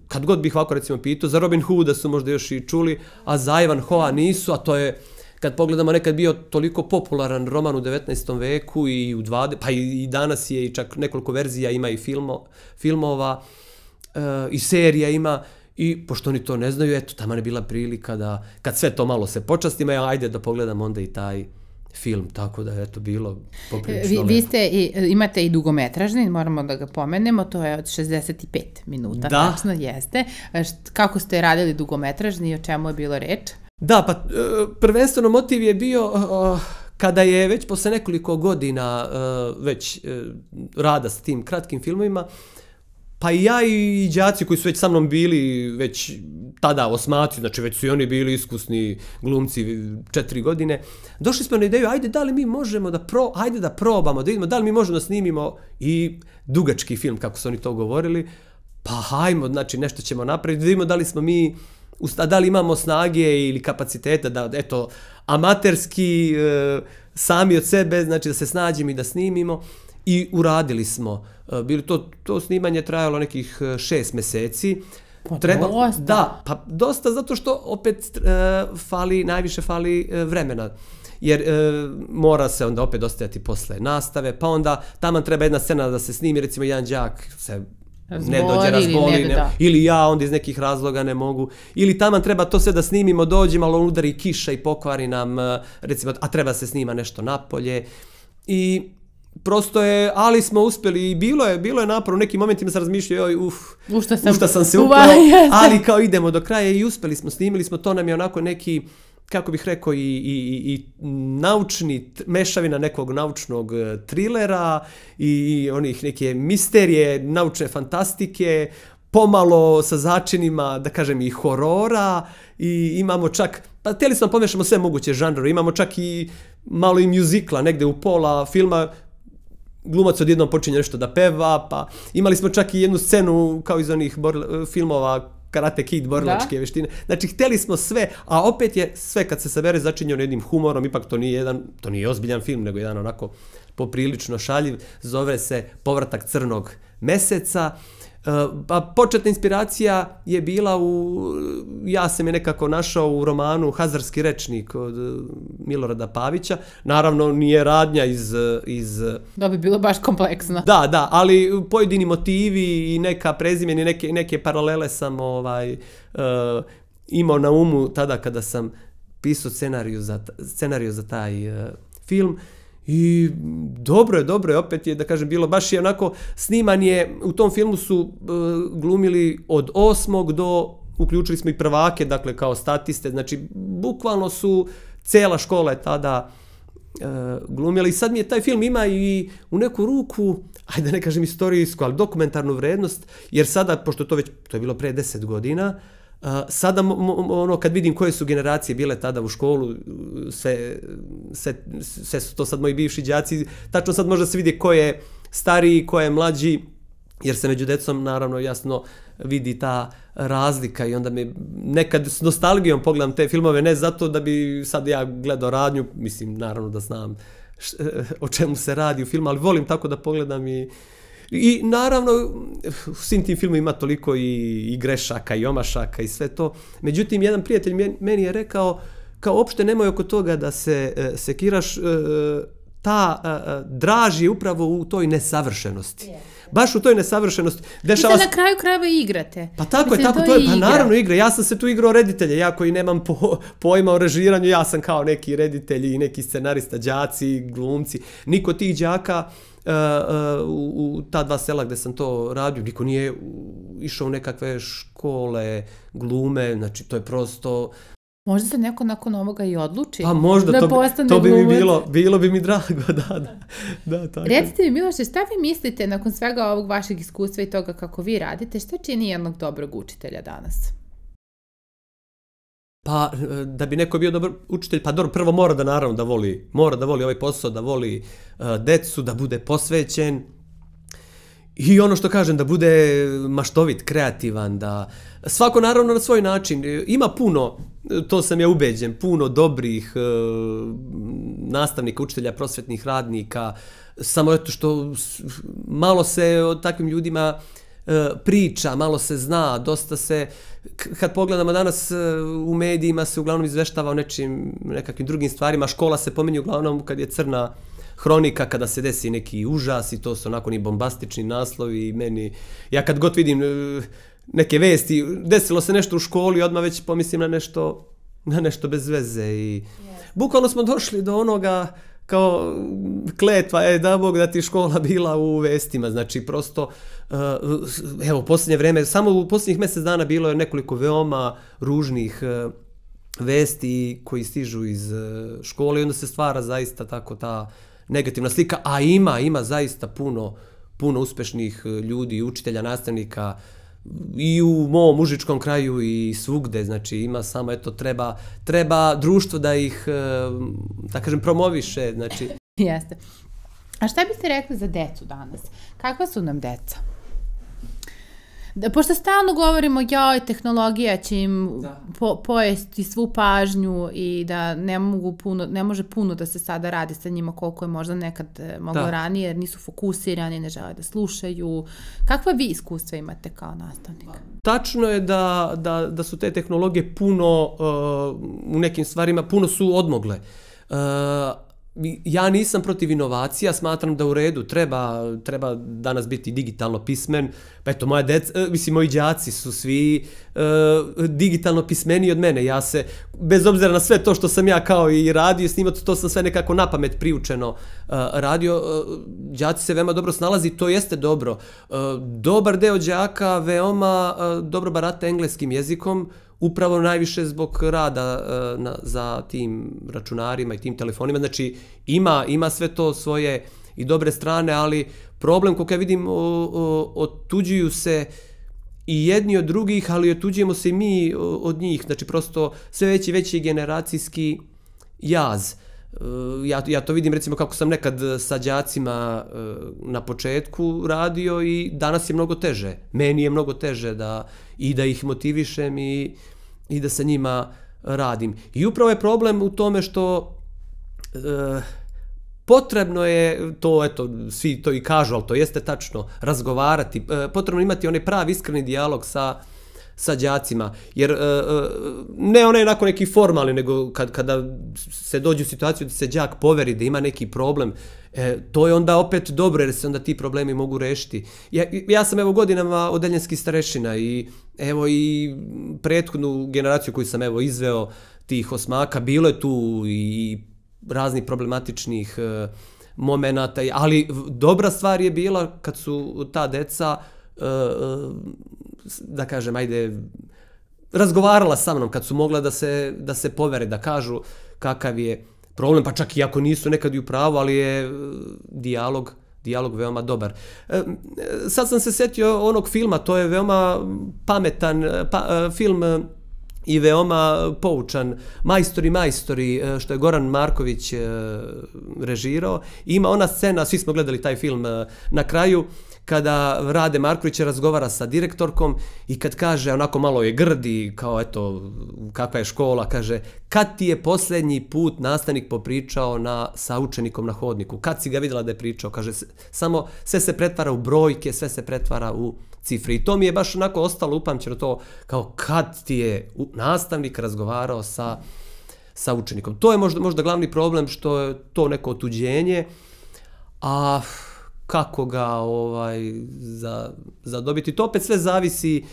kad god bih ovako recimo pitao, za Robin Hooda su možda još i čuli, a za Ivan Hoa nisu, a to je, kad pogledamo, nekad bio toliko popularan roman u 19. veku i u 20. pa i, danas je i čak nekoliko verzija ima i filmo, filmova e, i serija ima, I pošto oni to ne znaju, eto, tamo je bila prilika da, kad sve to malo se počastimo, ja, ajde da pogledam onda i taj film, tako da je to bilo poprilično vi, vi ste i, imate i dugometražni, moramo da ga pomenemo, to je od 65 minuta, da. tačno jeste. Kako ste radili dugometražni i o čemu je bilo reč? Da, pa e, prvenstveno motiv je bio kada je već posle nekoliko godina e, već e, rada sa tim kratkim filmovima, Pa i ja i đaci koji su već sa mnom bili već tada osmaci, znači već su i oni bili iskusni glumci četiri godine, došli smo na ideju, ajde da li mi možemo da pro, ajde da probamo, da vidimo da li mi možemo da snimimo i dugački film, kako su oni to govorili, pa hajmo, znači nešto ćemo napraviti, da vidimo da li smo mi, da li imamo snage ili kapaciteta da, eto, amaterski, e, sami od sebe, znači da se snađemo i da snimimo i uradili smo. E, bili to, to snimanje trajalo nekih e, šest meseci. Pa Treba, dosta. Da, pa dosta zato što opet uh, fali, najviše fali uh, vremena. Jer uh, mora se onda opet ostajati posle nastave, pa onda tamo treba jedna scena da se snimi, recimo jedan đak se Zbori, ne dođe razboli, ili, ne, ili ja onda iz nekih razloga ne mogu, ili tamo treba to sve da snimimo, dođe malo udari kiša i pokvari nam, recimo, a treba se snima nešto napolje. I prosto je, ali smo uspjeli i bilo je, bilo je napor, u nekim momentima sam razmišljao, joj, uf, U šta sam, u šta sam se (laughs) jeste. ali kao idemo do kraja i uspjeli smo, snimili smo, to nam je onako neki, kako bih rekao, i, i, i, i naučni, mešavina nekog naučnog e, trilera i, onih neke misterije, naučne fantastike, pomalo sa začinima, da kažem, i horora i imamo čak, pa htjeli smo da pomešamo sve moguće žanrove, imamo čak i malo i mjuzikla negde u pola filma, glumac odjednom počinje nešto da peva, pa imali smo čak i jednu scenu kao iz onih borla, filmova Karate Kid, borilačke Da. veštine. Znači, hteli smo sve, a opet je sve kad se sabere začinjeno jednim humorom, ipak to nije jedan, to nije ozbiljan film, nego jedan onako poprilično šaljiv, zove se Povratak crnog meseca. E, Pa početna inspiracija je bila u, ja sam je nekako našao u romanu Hazarski rečnik od e, Milorada Pavića. Naravno, nije radnja iz, iz Da bi bilo baš kompleksno. Da, da, ali pojedini motivi i neka prezimeni, neke, neke paralele sam ovaj, uh, imao na umu tada kada sam pisao scenariju za, scenariju za taj uh, film. I dobro je, dobro je, opet je, da kažem, bilo baš je onako, sniman je, u tom filmu su e, glumili od osmog do, uključili smo i prvake, dakle, kao statiste, znači, bukvalno su, cela škola je tada e, glumila. I sad mi je taj film ima i u neku ruku, ajde da ne kažem istorijsku, ali dokumentarnu vrednost, jer sada, pošto to već, to je bilo pre 10 godina, e, Eh, sada ono kad vidim koje su generacije bile tada u školu, sve, sve, sve su to sad moji bivši đaci, tačno sad može se vidi ko je stariji, ko je mlađi, jer se među decom naravno jasno vidi ta razlika i onda mi nekad s nostalgijom pogledam te filmove, ne zato da bi sad ja gledao radnju, mislim naravno da znam š, eh, o čemu se radi u filmu, ali volim tako da pogledam i I naravno, u svim tim filmu ima toliko i, i grešaka i omašaka i sve to. Međutim, jedan prijatelj meni- meni je rekao, kao opšte nemoj oko toga da se e, sekiraš, e, e ta e, e, draž je upravo u toj nesavršenosti. Baš u toj nesavršenosti. Dešava se se... na kraju krajeva igrate. Pa tako je, Mislim, tako to je, pa igra. naravno igra. Ja sam se tu igrao reditelje, ja koji nemam po, pojma o režiranju, ja sam kao neki reditelji i neki scenarista, đaci, glumci. Niko tih đaka uh, uh, u, u ta dva sela gde sam to radio, niko nije išao u nekakve škole, glume, znači to je prosto, Možda se neko nakon ovoga i odluči pa možda da to, bi, to bi mi bilo, bilo bi mi drago, (laughs) da, da, da, tako. Recite mi, Miloše, šta vi mislite nakon svega ovog vašeg iskustva i toga kako vi radite, šta čini jednog dobrog učitelja danas? Pa, e, da bi neko bio dobar učitelj, pa dobro, prvo mora da naravno da voli, mora da voli ovaj posao, da voli uh, decu, da bude posvećen. I ono što kažem, da bude maštovit, kreativan, da svako naravno na svoj način. E, Ima puno, to sam ja ubeđen, puno dobrih e, nastavnika, učitelja, prosvetnih radnika, samo eto što malo se o takvim ljudima e, priča, malo se zna, dosta se, kad pogledamo danas e, u medijima se uglavnom izveštava o nečim, nekakvim drugim stvarima, škola se pominje uglavnom kad je crna hronika, kada se desi neki užas i to su onako ni bombastični naslovi. I meni, ja kad god vidim e, neke vesti, desilo se nešto u školi, odmah već pomislim na nešto, na nešto bez veze i bukvalno smo došli do onoga kao kletva, e, da Bog da ti škola bila u vestima, znači prosto, uh, evo, posljednje vreme, samo u posljednjih mjesec dana bilo je nekoliko veoma ružnih uh, vesti koji stižu iz uh, škole i onda se stvara zaista tako ta negativna slika, a ima, ima zaista puno, puno uspešnih uh, ljudi, učitelja, nastavnika, i u mom mužičkom kraju i svugde, znači ima samo, eto, treba, treba društvo da ih, eh, da kažem, promoviše, znači, (laughs) Jeste. A šta biste rekli za decu danas? Kakva su nam deca? Da, pošto stalno govorimo, joj, tehnologija će im Da. po, pojesti svu pažnju i da ne, mogu puno, ne može puno da se sada radi sa njima koliko je možda nekad e, moglo Da. ranije, jer nisu fokusirani, ne žele da slušaju. Kakva vi iskustva imate kao nastavnik? tačno je da, da, da su te tehnologije puno, uh, u nekim stvarima, puno su odmogle. Uh, ja nisam protiv inovacija, smatram da u redu treba, treba danas biti digitalno pismen. Pa eto, moja deca, e, mislim, moji đaci su svi e, digitalno pismeni od mene. Ja se, bez obzira na sve to što sam ja kao i radio snimat, to sam sve nekako na pamet priučeno e, radio. e, đaci se veoma dobro snalazi, to jeste dobro. E, dobar deo đaka veoma e, dobro barata engleskim jezikom, upravo najviše zbog rada uh, na, za tim računarima i tim telefonima. Znači, ima, ima sve to svoje i dobre strane, ali problem, kako ja vidim, o, o, otuđuju se i jedni od drugih, ali otuđujemo se i mi od njih. Znači, prosto sve veći veći generacijski jaz. Eh, ja, ja to vidim recimo kako sam nekad sa đacima eh, na početku radio i danas je mnogo teže. Meni je mnogo teže da i da ih motivišem i i da sa njima radim. I upravo je problem u tome što e, potrebno je to, eto, svi to i kažu, ali to jeste tačno, razgovarati, e, potrebno imati onaj pravi iskreni dijalog sa sa đacima, jer e, e, ne onaj onako neki formalni, nego kad, kada se dođe u situaciju da se đak poveri da ima neki problem, e, to je onda opet dobro jer se onda ti problemi mogu rešiti. Ja, ja sam evo godinama odeljenski starešina i evo i prethodnu generaciju koju sam evo izveo tih osmaka, bilo je tu i raznih problematičnih e, momenata, ali dobra stvar je bila kad su ta deca e, e, da kažem, ajde, razgovarala sa mnom kad su mogla da se, da se povere, da kažu kakav je problem, pa čak i ako nisu nekad i u pravu, ali je e, dijalog, dijalog veoma dobar. E, sad sam se setio onog filma, to je veoma pametan e, pa, e, film i veoma poučan Majstori, majstori, što je Goran Marković režirao. Ima ona scena, svi smo gledali taj film na kraju, kada Rade Marković razgovara sa direktorkom i kad kaže, onako malo je grdi, kao eto, kakva je škola, kaže, kad ti je posljednji put nastavnik popričao na, sa učenikom na hodniku? Kad si ga vidjela da je pričao? Kaže, samo sve se pretvara u brojke, sve se pretvara u cifre. I to mi je baš onako ostalo upamćeno to, kao kad ti je nastavnik razgovarao sa, sa učenikom. To je možda, možda glavni problem što je to neko otuđenje, a kako ga ovaj za, za dobiti. To opet sve zavisi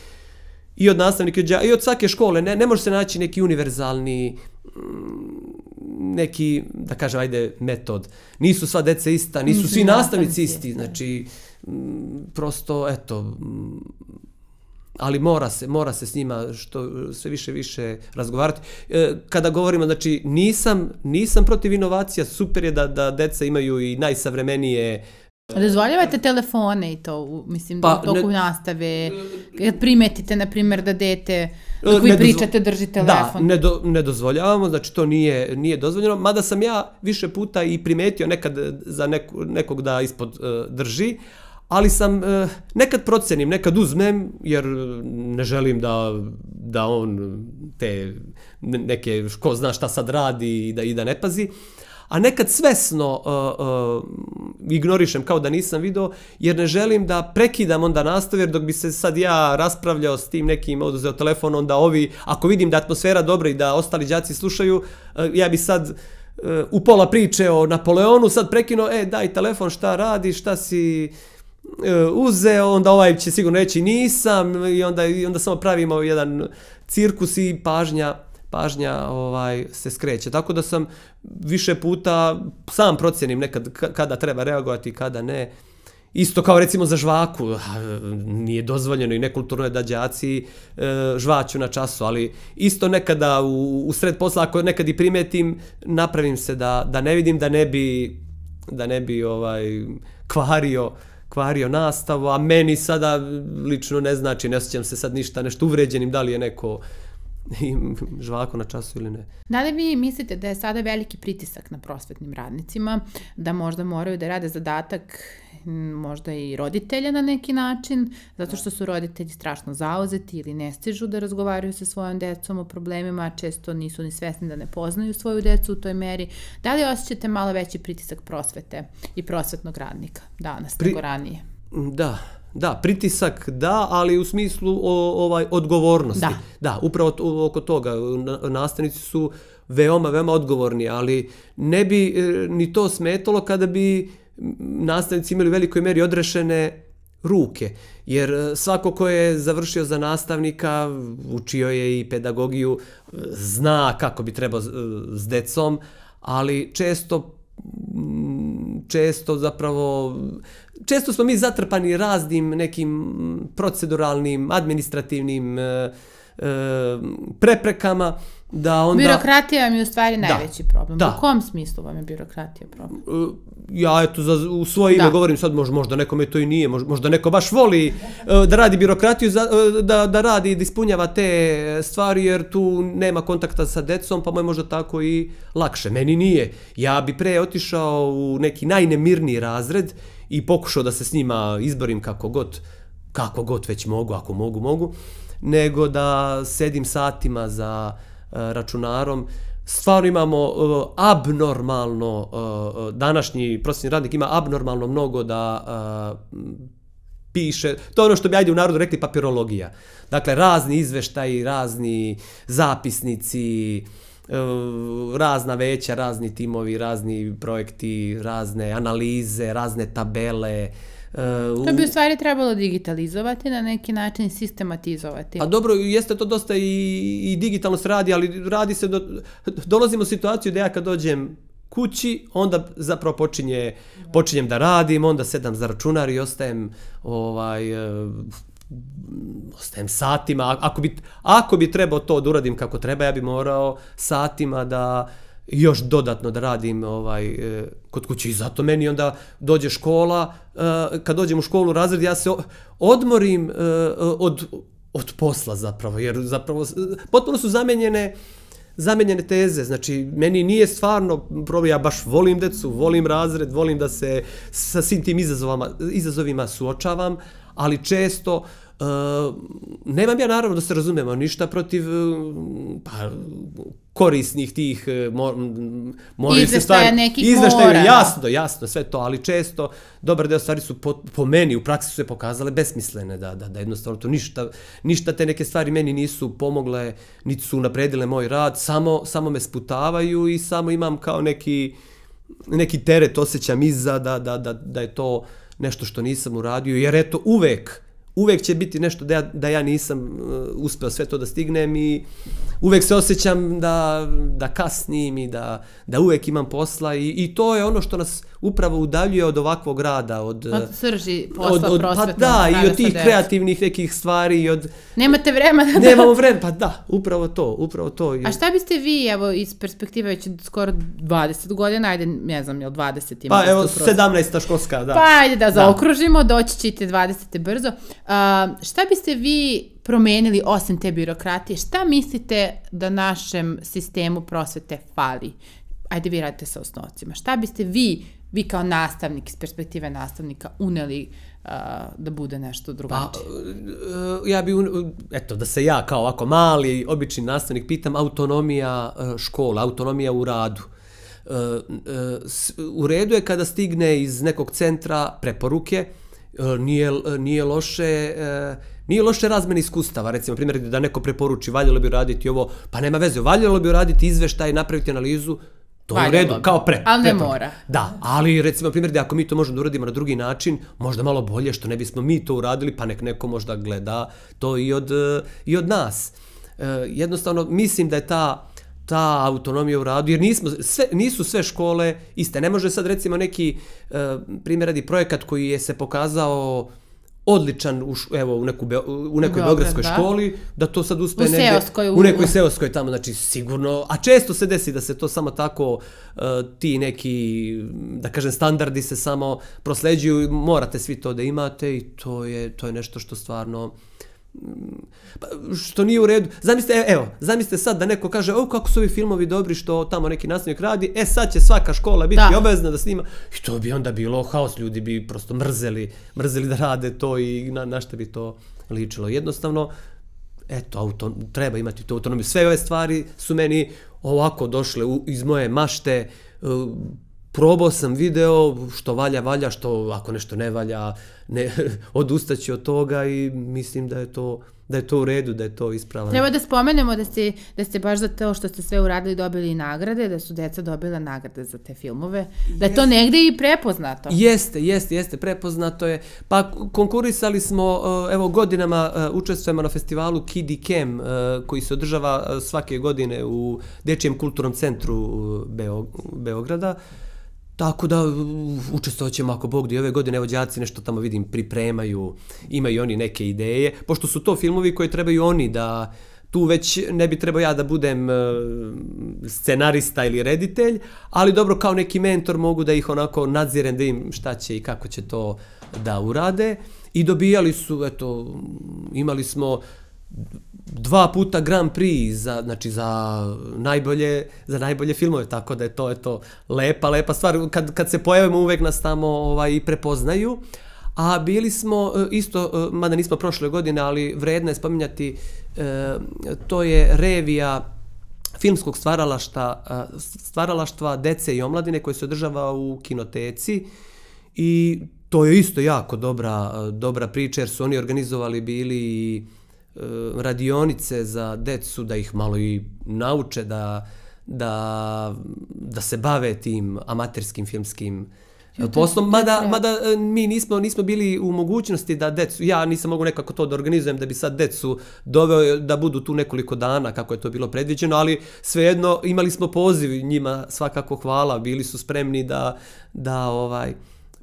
i od nastavnika i od svake škole. Ne, ne može se naći neki univerzalni mm, neki, da kažem, ajde, metod. Nisu sva deca ista, nisu svi nastavnici isti. Znači, mm, prosto, eto, mm, ali mora se, mora se s njima što sve više više razgovarati. E, kada govorimo, znači, nisam, nisam protiv inovacija, super je da, da deca imaju i najsavremenije Dozvoljavate telefone i to, mislim, pa, toku ne, nastave, kad primetite, na primjer, da dete, dok vi pričate, drži telefon. Da, ne, do, ne dozvoljavamo, znači to nije, nije dozvoljeno, mada sam ja više puta i primetio nekad za neku, nekog da ispod uh, drži, ali sam uh, nekad procenim, nekad uzmem, jer ne želim da, da on te neke, ko zna šta sad radi i da, i da ne pazi, a nekad svesno uh, uh, ignorišem kao da nisam video, jer ne želim da prekidam onda nastav, jer dok bi se sad ja raspravljao s tim nekim oduzeo telefon, onda ovi, ako vidim da je atmosfera dobra i da ostali đaci slušaju, uh, ja bi sad uh, u pola priče o Napoleonu sad prekinuo, e, daj telefon, šta radi, šta si uh, uzeo, onda ovaj će sigurno reći nisam. I onda, i onda samo pravimo jedan cirkus i pažnja pažnja ovaj se skreće. Tako da sam više puta sam procenim nekad kada treba reagovati, kada ne. Isto kao recimo za žvaku, nije dozvoljeno i nekulturno je da đaci e, žvaću na času, ali isto nekada u, u sred posla, ako nekad i primetim, napravim se da, da ne vidim, da ne bi, da ne bi ovaj kvario kvario nastavu, a meni sada lično ne znači, ne osjećam se sad ništa nešto uvređenim, da li je neko (laughs) žvako na času ili ne. Da li vi mislite da je sada veliki pritisak na prosvetnim radnicima, da možda moraju da rade zadatak možda i roditelja na neki način, zato što su roditelji strašno zauzeti ili ne stižu da razgovaraju sa svojom decom o problemima, često nisu ni svesni da ne poznaju svoju decu u toj meri. Da li osjećate malo veći pritisak prosvete i prosvetnog radnika danas Pri... nego ranije? Da, Da, pritisak da, ali u smislu o, ovaj odgovornosti. Da. da upravo to, oko toga. Na- Nastavnici su veoma, veoma odgovorni, ali ne bi e, ni to smetalo kada bi nastavnici imali u velikoj meri odrešene ruke. Jer e, svako ko je završio za nastavnika, učio je i pedagogiju, e, zna kako bi trebao s- decom, ali često često zapravo često smo mi zatrpani raznim nekim proceduralnim, administrativnim e, e, preprekama da onda Birokratija vam je u stvari najveći problem. Da. U kom smislu vam je birokratija problem? E, ja eto za, u svoje ime Da. govorim sad možda, možda nekome to i nije, možda, neko baš voli e, da radi birokratiju, za, e, da, da radi i da ispunjava te stvari jer tu nema kontakta sa decom pa mu je možda tako i lakše. Meni nije. Ja bi pre otišao u neki najnemirniji razred i pokušao da se s njima izborim kako god, kako god već mogu, ako mogu, mogu, nego da sedim satima za E, računarom stvarno imamo uh, abnormalno, uh, današnji prosvjetni radnik ima abnormalno mnogo da uh, piše, to je ono što bi ajde u narodu rekli papirologija. Dakle, razni izveštaji, razni zapisnici, uh, razna veća, razni timovi, razni projekti, razne analize, razne tabele. Uh, To bi u stvari trebalo digitalizovati, na neki način sistematizovati. A dobro, jeste to dosta i, i digitalno se radi, ali radi se, do, dolazimo u situaciju da ja kad dođem kući, onda zapravo počinje, počinjem da radim, onda sedam za računar i ostajem ovaj, e, ostajem satima. Ako bi, ako bi trebao to da uradim kako treba, ja bi morao satima da još dodatno da radim ovaj e, kod kuće. I zato meni onda dođe škola e, kad dođem u školu razred ja se odmorim e, od od posla zapravo jer zapravo potpuno su zamenjene zamenjene teze, znači meni nije stvarno problem, ja baš volim decu, volim razred, volim da se sa svim tim izazovima, izazovima suočavam, ali često Uh, nemam ja naravno da se razumemo ništa protiv uh, pa, korisnih tih mo, m, moraju se Izveštaja stvari- nekih izveštaja, mora, da. jasno, jasno, sve to, ali često dobar deo stvari su po, po meni u praksi su se pokazale besmislene, da, da, da jednostavno to ništa, ništa te neke stvari meni nisu pomogle, niti su napredile moj rad, samo, samo me sputavaju i samo imam kao neki, neki teret osjećam iza da, da, da, da je to nešto što nisam uradio, jer eto uvek, uvek će biti nešto da ja, da ja nisam uh, uspeo sve to da stignem i uvek se osjećam da, da kasnim i da, da uvek imam posla i, i to je ono što nas upravo udaljuje od ovakvog rada, od, Od srži posla od, od pa da, i od tih kreativnih nekih stvari i od Nemate vremena da... nemamo vremena, pa da, upravo to, upravo to. I- A šta biste vi, evo, iz perspektive već skoro 20 godina, ajde, ne znam, jel 20 ima Pa da evo, ste u prosjeku? 17. školska, da. Pa ajde da zaokružimo, doći ćete 20. brzo. A, šta biste vi promenili osim te birokratije? Šta mislite da našem sistemu prosvete fali? Ajde vi radite sa osnovcima. Šta biste vi, vi kao nastavnik iz perspektive nastavnika, uneli a, da bude nešto Pa, drugačije? e, ja bi, eto, da se ja kao ovako mali, obični nastavnik pitam, autonomija e, škola, autonomija u radu. U redu je kada stigne iz nekog centra preporuke, nije, nije loše e, nije loše razmene iskustava, recimo primjer da neko preporuči valjalo bi raditi ovo, pa nema veze, valjalo bi raditi izveštaj, napraviti analizu, to je u redu, bi. kao pre. Ali ne mora. Da, ali recimo primjer da ako mi to možemo da uradimo na drugi način, možda malo bolje što ne bismo mi to uradili, pa nek neko možda gleda to i od, e, i od nas. E, jednostavno, mislim da je ta ta autonomija u radu, jer nismo, sve, nisu sve škole iste. Ne može sad recimo neki e, primjer radi projekat koji je se pokazao odličan u, evo, u, neku, u nekoj Beograd, beogradskoj da. školi, da to sad uspe U seoskoj, u- u nekoj seoskoj tamo, znači sigurno, a često se desi da se to samo tako, uh, ti neki, da kažem, standardi se samo prosleđuju, morate svi to da imate i to je, to je nešto što stvarno, pa, što nije u redu. Zamislite, e, evo, zamislite sad da neko kaže, o, kako su ovi filmovi dobri što tamo neki nastavnik radi, e, sad će svaka škola biti Da. obavezna da snima. I to bi onda bilo haos, ljudi bi prosto mrzeli, mrzeli da rade to i na, na što bi to ličilo. Jednostavno, eto, auto, treba imati tu autonomiju. Sve ove stvari su meni ovako došle u, iz moje mašte, uh, probao sam video, što valja, valja, što ako nešto ne valja, ne, (laughs) odustaći od toga i mislim da je to da je to u redu, da je to ispravno. Treba da spomenemo da ste, da ste baš za to što ste sve uradili dobili i nagrade, da su deca dobila nagrade za te filmove, da je to negde i prepoznato. Jeste, jeste, jeste, prepoznato je. Pa konkurisali smo, eh, evo godinama eh, učestvujemo na festivalu Kid Cam, eh, koji se održava svake godine u Dečijem kulturnom centru Beograda. Tako da učestvovat ćemo ako Bog da ove godine evo đaci nešto tamo vidim pripremaju, imaju oni neke ideje, pošto su to filmovi koje trebaju oni da tu već ne bi trebao ja da budem uh, scenarista ili reditelj, ali dobro kao neki mentor mogu da ih onako nadzirem da im šta će i kako će to da urade. I dobijali su, eto, imali smo dva puta Grand Prix za znači za najbolje za najbolje filmove tako da je to eto lepa lepa stvar. Kad kad se pojavimo uvek nas tamo ovaj i prepoznaju. A bili smo e, isto e, mada nismo prošle godine ali vredno je spominjati e, to je revija filmskog stvaralašta stvaralaštva dece i omladine koje se održava u kinoteci. I to je isto jako dobra dobra priča jer su oni organizovali bili i radionice za decu da ih malo i nauče da da da se bave tim amaterskim filmskim e, poslom mada mada e, mi nismo nismo bili u mogućnosti da decu ja nisam mogu nekako to da organizujem da bi sad decu doveo da budu tu nekoliko dana kako je to bilo predviđeno ali svejedno imali smo poziv njima svakako hvala bili su spremni da da ovaj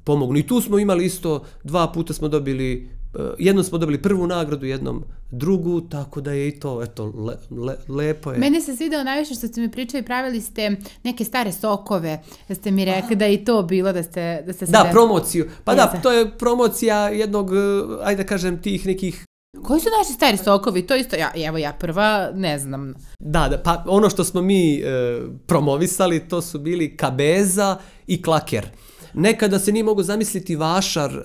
pomognu. I tu smo imali isto dva puta smo dobili jednom smo dobili prvu nagradu, jednom drugu, tako da je i to, eto, le, le, lepo je. Meni se svidao najviše što ste mi pričali, pravili ste neke stare sokove, da ste mi rekli da i to bilo, da ste, da ste. Da, promociju. Pa da, to je promocija jednog, eh, ajde da kažem, tih nekih Koji su naši stari sokovi? To isto, ja, evo ja prva, ne znam. Da, da, pa ono što smo mi e, promovisali, to su bili kabeza i klaker. Nekada se nije mogu zamisliti vašar e,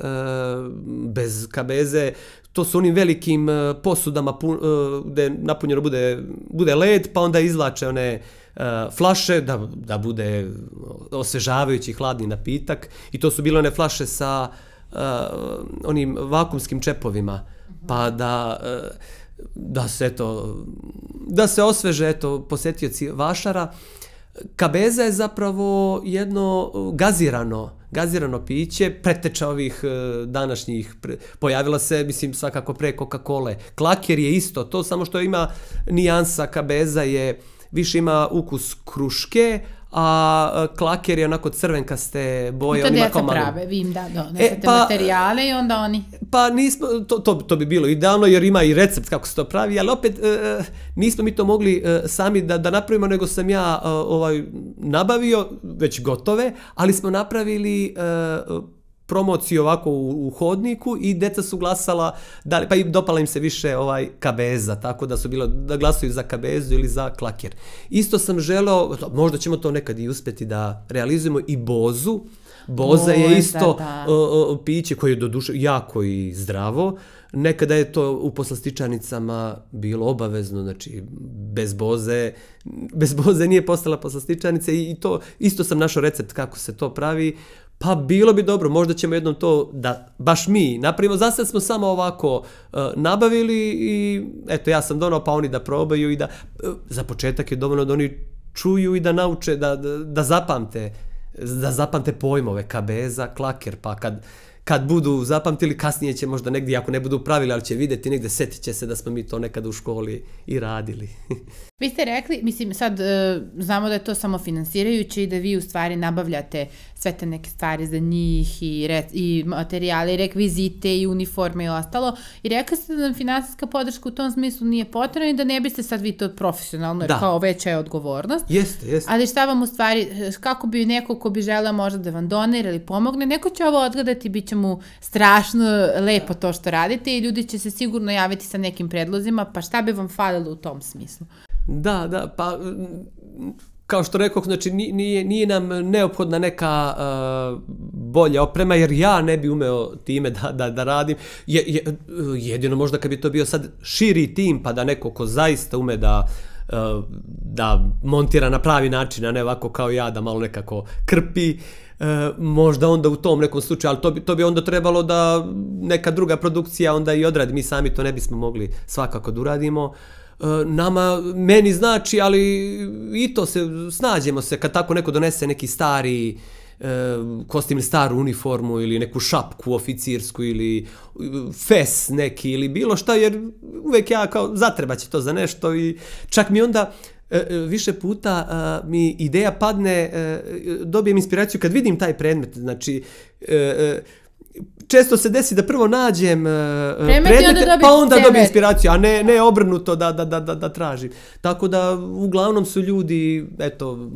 bez kabeze, to su onim velikim e, posudama pu, e, gde napunjeno bude, bude led, pa onda izlače one e, flaše da, da bude osvežavajući hladni napitak. I to su bile one flaše sa e, onim vakumskim čepovima, pa da... E, da se to da se osveže eto posjetioci vašara. Kabeza je zapravo jedno gazirano gazirano piće, preteča ovih e, današnjih, pre, pojavila se, mislim, svakako pre Coca-Cola. Klaker je isto, to samo što ima nijansa kabeza je, više ima ukus kruške, a klaker je onako crvenkaste boje. I to djeca prave, vi im da donesete e, pa, materijale i onda oni... Pa nismo, to, to, to bi bilo idealno jer ima i recept kako se to pravi, ali opet e, nismo mi to mogli e, sami da, da napravimo, nego sam ja e, ovaj nabavio već gotove, ali smo napravili e, promociju ovako u, u hodniku i deca su glasala, da, pa i dopala im se više ovaj kabeza, tako da su bilo da glasuju za kabezu ili za klaker. Isto sam želeo, možda ćemo to nekad i uspeti da realizujemo i bozu, Boza je isto da, da. O, o, piće koje je do duše jako i zdravo. Nekada je to u poslastičanicama bilo obavezno, znači bez boze, bez boze nije postala poslastičanica i to isto sam našao recept kako se to pravi. Pa bilo bi dobro, možda ćemo jednom to da baš mi napravimo. Za sad smo samo ovako uh, nabavili i eto ja sam donao pa oni da probaju i da uh, za početak je dovoljno da oni čuju i da nauče da, da, da zapamte da zapamte pojmove kabeza, klaker, pa kad kad budu zapamtili, kasnije će možda negdje, ako ne budu pravili, ali će videti negdje, setit će se da smo mi to nekada u školi i radili. (laughs) vi ste rekli, mislim, sad uh, znamo da je to samo finansirajuće i da vi u stvari nabavljate sve te neke stvari za njih i, re, i materijale, i rekvizite i uniforme i ostalo. I rekli ste da nam finansijska podrška u tom smislu nije potrebna i da ne biste sad vi to profesionalno, jer da. kao veća je odgovornost. Jeste, jeste. Ali šta vam u stvari, kako bi neko ko bi želeo možda da vam donira ili pomogne, neko će ovo odgledati, bit će mu strašno lepo to što radite i ljudi će se sigurno javiti sa nekim predlozima, pa šta bi vam falilo u tom smislu? Da, da, pa kao što rekao, znači nije, nije nam neophodna neka uh, bolja oprema, jer ja ne bi umeo time da, da, da radim. Je, je, jedino možda kad bi to bio sad širi tim, pa da neko ko zaista ume da e, da montira na pravi način, a ne ovako kao ja da malo nekako krpi. E, možda onda u tom nekom slučaju, ali to bi, to bi onda trebalo da neka druga produkcija onda i odradi. Mi sami to ne bismo mogli svakako da uradimo. Uh, E, nama, meni znači, ali i to se, snađemo se kad tako neko donese neki stari e, kostim ili staru uniformu ili neku šapku oficirsku ili e, fes neki ili bilo šta jer uvek ja kao zatreba će to za nešto i čak mi onda E, e više puta a, mi ideja padne, a, e, dobijem inspiraciju kad vidim taj predmet, znači a, često se desi da prvo nađem predmet, predmete, onda pa onda dobijem inspiraciju, a ne, ne obrnuto da, da, da, da, da tražim. Tako da uglavnom su ljudi, eto,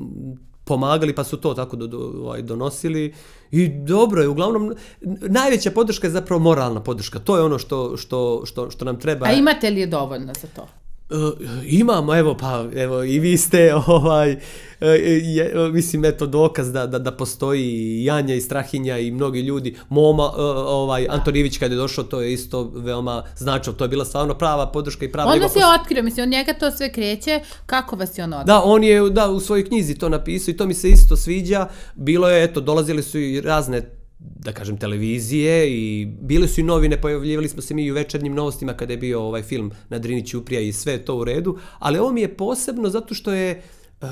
pomagali pa su to tako do, do, ovaj, donosili. I dobro je uglavnom najveća podrška je zapravo moralna podrška. To je ono što, što, što, što nam treba. A imate li je dovoljno za to Uh, imamo, evo, pa, evo, i vi ste, (laughs) ovaj, uh, je, mislim, eto, dokaz da, da, da postoji i Janja i Strahinja i mnogi ljudi. Moma, uh, ovaj, Anton Ivić kad je došao, to je isto veoma značao, to je bila stvarno prava podrška i prava... On vas je otkrio, mislim, od njega to sve kreće, kako vas je on otkrio? Da, on je, da, u svojoj knjizi to napisao i to mi se isto sviđa. Bilo je, eto, dolazili su i razne da kažem, televizije i bile su i novine, pojavljivali smo se mi i u večernjim novostima kada je bio ovaj film na Drini Ćuprija i sve to u redu, ali ovo mi je posebno zato što je uh,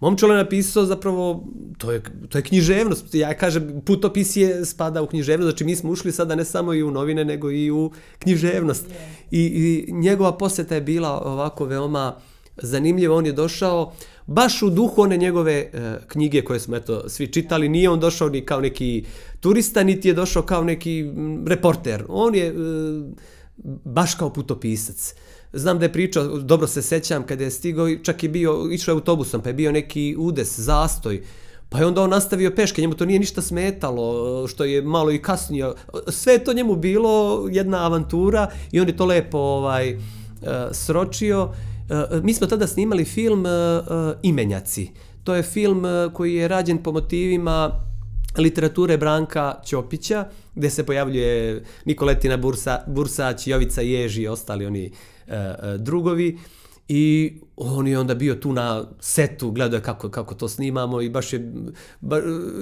uh, je napisao zapravo, to je, to je književnost, ja kažem, putopis je spada u književnost, znači mi smo ušli sada ne samo i u novine, nego i u književnost. I, i njegova posjeta je bila ovako veoma zanimljiva, on je došao, uh, baš u duhu one njegove e, knjige koje smo eto svi čitali, nije on došao ni kao neki turista, niti je došao kao neki m, reporter. On je e, baš kao putopisac. Znam da je pričao, dobro se sećam, kada je stigao, čak je bio, išao je autobusom, pa je bio neki udes, zastoj, Pa je onda on nastavio peške, njemu to nije ništa smetalo, e, što je malo i kasnije. Sve to njemu bilo jedna avantura i on je to lepo ovaj, e, sročio. Eh, mi smo tada snimali film uh, Imenjaci. To je film koji je rađen po motivima literature Branka Ćopića, gde se pojavljuje Nikoletina Bursa, Bursać, Jovica Ježi i ostali oni uh, uh, drugovi. I on je onda bio tu na setu, gledao kako, kako to snimamo i baš je... Ba,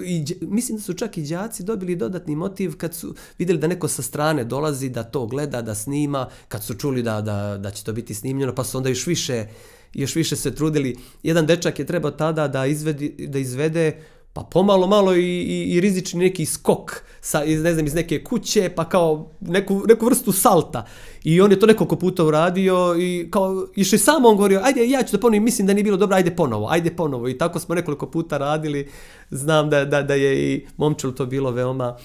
i, mislim da su čak i đaci dobili dodatni motiv kad su vidjeli da neko sa strane dolazi da to gleda, da snima, kad su čuli da, da, da će to biti snimljeno, pa su onda još više, još više se trudili. Jedan dečak je trebao tada da, izvedi, da izvede pa pomalo malo i, i, i rizični neki skok sa, iz, ne znam, iz neke kuće, pa kao neku, neku vrstu salta. I on je to nekoliko puta uradio i kao, išli samo on govorio, ajde, ja ću da ponovim, mislim da nije bilo dobro, ajde ponovo, ajde ponovo. I tako smo nekoliko puta radili, znam da, da, da je i momčelu to bilo veoma,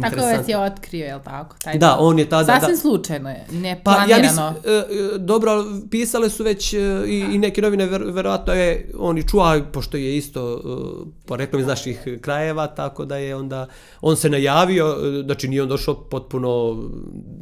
Tako vas je otkrio, je li tako? Taj da, on je tada... Sasvim da, slučajno je, ne pa, planirano. Ja mislim, e, dobro, pisale su već e, i, i neke novine, ver, verovatno je on i čuva, pošto je isto, e, po reklom iz naših krajeva, tako da je onda, on se najavio, znači nije on došao potpuno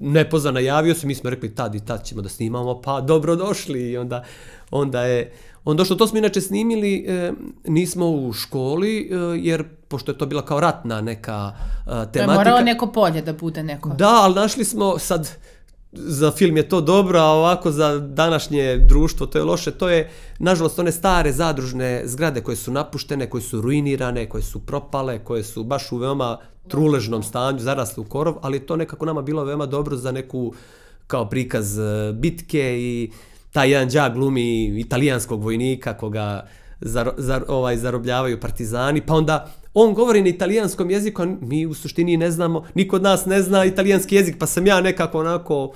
nepozna, najavio se, mi smo rekli tad i tad ćemo da snimamo, pa dobro došli i onda, onda je... Onda što to smo inače snimili, e, nismo u školi, e, jer pošto je to bila kao ratna neka e, tematika. To je moralo neko polje da bude neko. Da, ali našli smo sad, za film je to dobro, a ovako za današnje društvo to je loše. To je, nažalost, one stare zadružne zgrade koje su napuštene, koje su ruinirane, koje su propale, koje su baš u veoma truležnom stanju, zarasle u korov, ali to nekako nama bilo veoma dobro za neku kao prikaz e, bitke i taj jedan đak glumi italijanskog vojnika koga zar, zar, ovaj, zarobljavaju partizani, pa onda on govori na italijanskom jeziku, a mi u suštini ne znamo, niko od nas ne zna italijanski jezik, pa sam ja nekako onako,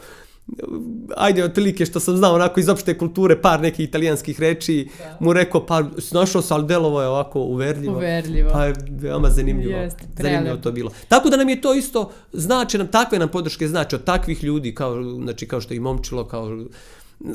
ajde otprilike što sam znao onako iz opšte kulture par nekih italijanskih reči da. mu rekao pa snašao se ali delovo je ovako uverljivo. Uverljivo. Pa je veoma zanimljivo. Jest, zanimljivo to bilo. Tako da nam je to isto znači nam takve nam podrške znači od takvih ljudi kao znači kao što i momčilo kao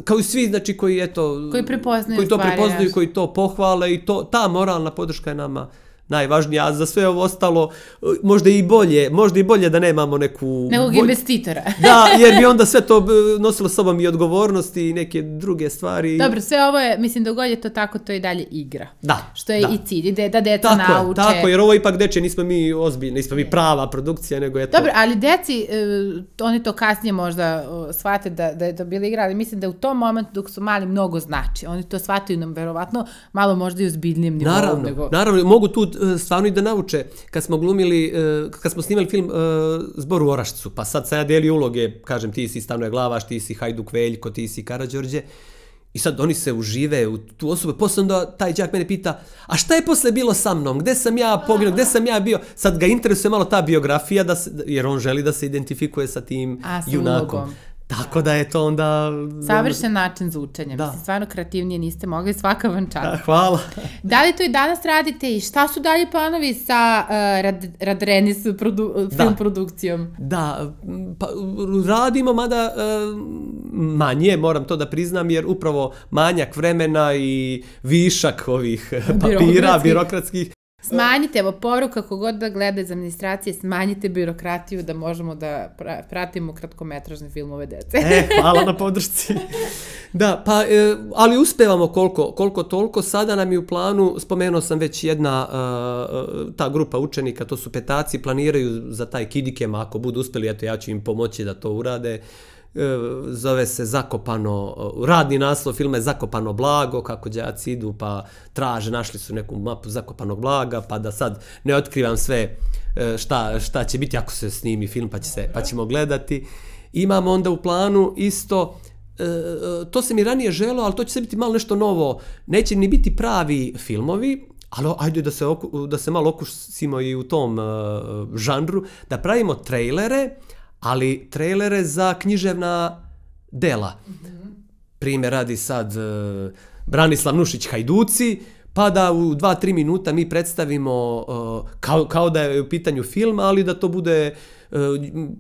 kao i svi znači koji eto koji prepoznaju koji to prepoznaju koji to pohvale i to ta moralna podrška je nama najvažnije, a za sve ovo ostalo e, možda i bolje, možda i bolje da nemamo neku... Nekog bolj- investitora. (laughs) Da, jer bi (laughs) onda sve to e, nosilo sobom i odgovornosti i neke druge stvari. Dobro, sve ovo je, mislim, dogod je to tako, to je dalje igra. Da, Što je da. i cilj, ide da deca Tako je, nauče. tako, jer ovo ipak deče, nismo mi ozbiljni, nismo mi prava produkcija, nego je to... Dobro, ali deci, e, oni to kasnije možda shvate da, da je to bila igra, ali mislim da u tom momentu dok su mali mnogo znači. Oni to shvataju nam verovatno malo možda i u zbiljnijem nivou. Naravno, nego... naravno, mogu tu stvarno i da nauče. Kad smo glumili, e, kad smo snimali film e, Zbor u Orašcu, pa sad sam ja delio uloge, kažem ti si Stanoje Glavaš, ti si Hajduk Veljko, ti si Karađorđe, I sad oni se užive u tu osobu, posle onda taj đak mene pita, a šta je posle bilo sa mnom, gde sam ja poginuo, gde sam ja bio, sad ga interesuje malo ta biografija, da se, jer on želi da se identifikuje sa tim A, sa junakom. ulogom. Tako da je to onda... Savršen način za učenje. Da. Mislim, stvarno kreativnije niste mogli svaka vam čast. Da, hvala. (laughs) Da li to i danas radite i šta su dalje planovi sa uh, Rad, Radrenis produ, Da. film produkcijom? Da, pa radimo, mada e, manje, moram to da priznam, jer upravo manjak vremena i višak ovih (laughs) papira, Birokratskih. birokratskih, Smanjite, evo poruka kogod da gleda iz administracije, smanjite birokratiju da možemo da pra, pratimo kratkometražne filmove dece. E, hvala na podršci. (laughs) Da, pa, e, ali uspevamo koliko, koliko toliko. Sada nam je u planu, spomenuo sam već jedna, e, e, ta grupa učenika, to su petaci, planiraju za taj kidikem, ako budu uspeli, eto ja ću im pomoći da to urade. E, zove se Zakopano, e, radni naslov filma je Zakopano blago, kako đaci idu pa traže, našli su neku mapu Zakopanog blaga, pa da sad ne otkrivam sve e, šta, šta će biti ako se snimi film pa, će se, pa ćemo gledati. Imamo onda u planu isto, e, to se mi ranije želo, ali to će se biti malo nešto novo. Neće ni biti pravi filmovi, ali ajde da se, oku, da se malo okusimo i u tom uh, žanru, da pravimo trejlere, ali trejlere za književna dela. Primjer radi sad uh, Branislav Nušić Hajduci, pa da u 2-3 minuta mi predstavimo uh, kao, kao da je u pitanju film, ali da to bude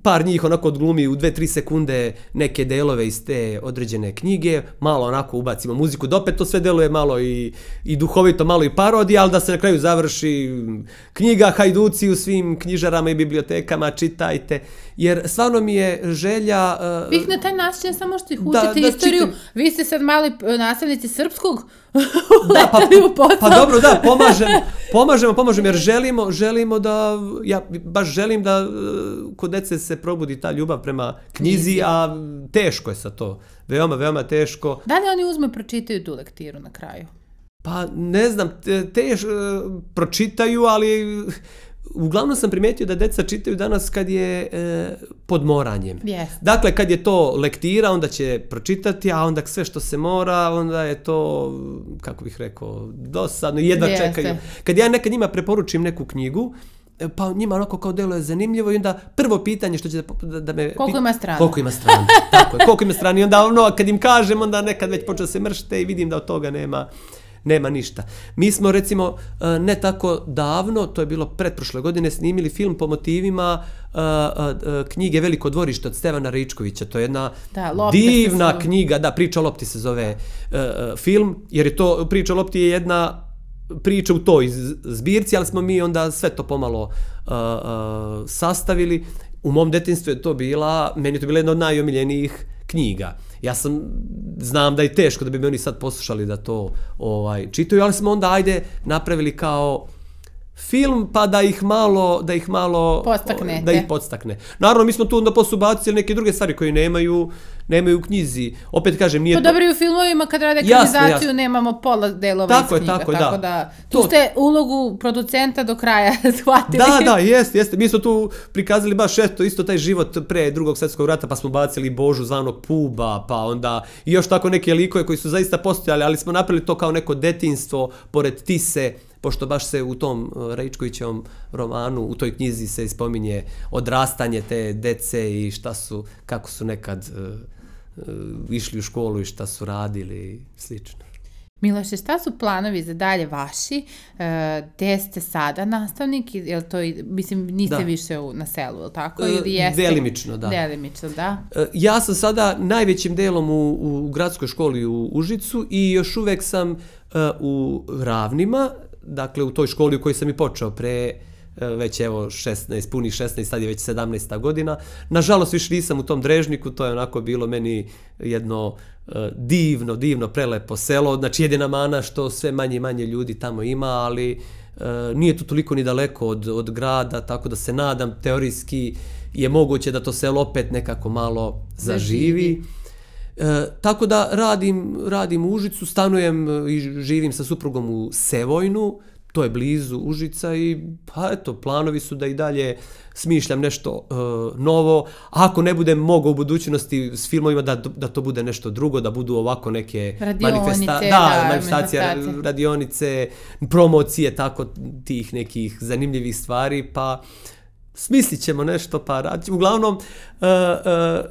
par njih onako odglumi u 2-3 sekunde neke delove iz te određene knjige, malo onako ubacimo muziku, da opet to sve deluje malo i, i duhovito, malo i parodija, ali da se na kraju završi knjiga Hajduci u svim knjižarama i bibliotekama, čitajte, jer stvarno mi je želja... Uh, Vi ih na taj način samo što ih Da, učite da istoriju, vi ste sad mali e, nastavnici srpskog, Da, (laughs) pa, uleteli u posao. pa dobro, da, (laughs) pomažemo, pomažemo, pomažemo, jer želimo, želimo da, ja baš želim da kod dece se probudi ta ljubav prema knjizi, a teško je sa to, veoma, veoma teško. Da li oni uzme pročitaju tu lektiru na kraju? Pa ne znam, te, teš, e, pročitaju, ali uglavnom sam primetio da deca čitaju danas kad je e, pod moranjem. Jeste. Dakle, kad je to lektira, onda će pročitati, a onda sve što se mora, onda je to, kako bih rekao, dosadno, jedva Jeste. čekaju. Kad ja nekad njima preporučim neku knjigu, pa njima onako kao delo je zanimljivo i onda prvo pitanje što će da, da, da me... Koliko ima strana? Koliko ima strana, (laughs) tako je, koliko ima strana. I onda ono, kad im kažem, onda nekad već počne se mršte i vidim da od toga nema nema ništa. Mi smo recimo e, ne tako davno, to je bilo pretprošle godine, snimili film po motivima uh, knjige Veliko dvorište od Stevana Ričkovića. To je jedna Da, divna knjiga, da, priča o lopti se zove film, jer je to, priča o lopti je jedna priča u toj zbirci, ali smo mi onda sve to pomalo uh, uh, sastavili. U mom detinstvu je to bila, meni je to bila jedna od najomiljenijih knjiga. Ja sam, znam da je teško da bi me oni sad poslušali da to ovaj čitaju, ali smo onda ajde napravili kao film pa da ih malo da ih malo Podstaknete. da ih podstakne. Naravno mi smo tu onda posle ubacili neke druge stvari koje nemaju nemaju u knjizi. Opet kažem nije Pa dobro i u filmovima kad rade ekranizaciju nemamo pola delova Tako iz knjiga. tako je, tako da. da. Tu To- ste ulogu producenta do kraja (laughs) shvatili. Da, da, jeste, jeste. Mi smo tu prikazali baš eto isto taj život pre drugog svjetskog rata, pa smo bacili Božu zvanog Puba, pa onda i još tako neke likove koji su zaista postojali, ali smo napravili to kao neko detinstvo pored Tise, pošto baš se u tom uh, Raičkovićevom romanu, u toj knjizi se spominje odrastanje te dece i šta su, kako su nekad uh, išli u školu i šta su radili i slično. Miloše, šta su planovi za dalje vaši? E, gde ste sada nastavnik? Jel to, mislim, niste Da. više u, na selu, ili tako? E, Ili jeste? delimično, da. Delimično, da. E, Ja sam sada najvećim delom u, u gradskoj školi u Užicu i još uvek sam e, u Ravnima, dakle u toj školi u kojoj sam i počeo pre e, već evo 16, punih 16, sad je već 17. godina. Nažalost više nisam u tom drežniku, to je onako bilo meni jedno e, divno, divno, prelepo selo. Znači jedina mana što sve manje i manje ljudi tamo ima, ali e, nije to toliko ni daleko od, od grada, tako da se nadam teorijski je moguće da to selo opet nekako malo zaživi. E, tako da radim, radim u Užicu, stanujem i živim sa suprugom u Sevojnu, to je blizu Užica i pa eto, planovi su da i dalje smišljam nešto uh, novo. Ako ne budem mogao u budućnosti s filmovima da, da to bude nešto drugo, da budu ovako neke manifesta da, da, manifestacije, radionice, promocije, tako tih nekih zanimljivih stvari, pa smislit ćemo nešto pa raditi. Uglavnom, uh, uh,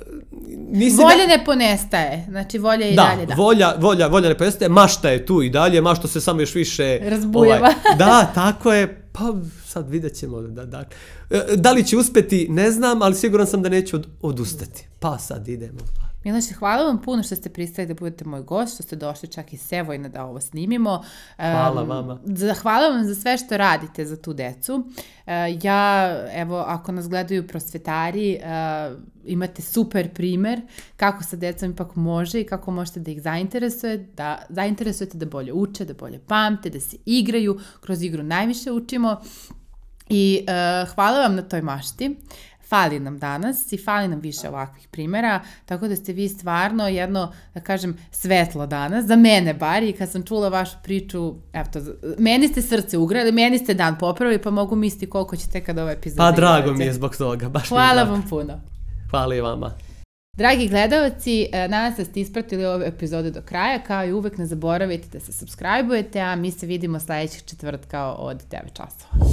nisi volja da... ne ponestaje, znači volja i da, dalje. Da, volja, volja, volja ne ponestaje, mašta je tu i dalje, mašto se samo još više... Razbujeva. Ovaj, da, tako je, pa sad vidjet ćemo. Da, da. E, da li će uspeti, ne znam, ali siguran sam da neću od, odustati. Pa sad idemo. Miloše, hvala vam puno što ste pristali da budete moj gost, što ste došli čak i Sevojna da ovo snimimo. Hvala um, vama. Hvala vam za sve što radite za tu decu. Uh, ja, evo, ako nas gledaju prosvetari, uh, imate super primer kako sa decom ipak može i kako možete da ih zainteresujete, da zainteresujete da bolje uče, da bolje pamte, da se igraju. Kroz igru najviše učimo. I uh, hvala vam na toj mašti fali nam danas i fali nam više ovakvih primjera, tako da ste vi stvarno jedno, da kažem, svetlo danas, za mene bar, i kad sam čula vašu priču, evo to, meni ste srce ugrali, meni ste dan popravili, pa mogu misliti koliko ćete kada ovaj epizod... Pa drago mi je zbog toga, baš Hvala vam puno. Hvala i vama. Dragi gledalci, e, nadam se da ste ispratili ove epizode do kraja, kao i uvek ne zaboravite da se subscribe-ujete, a mi se vidimo sledećeg četvrtka od 9 časova.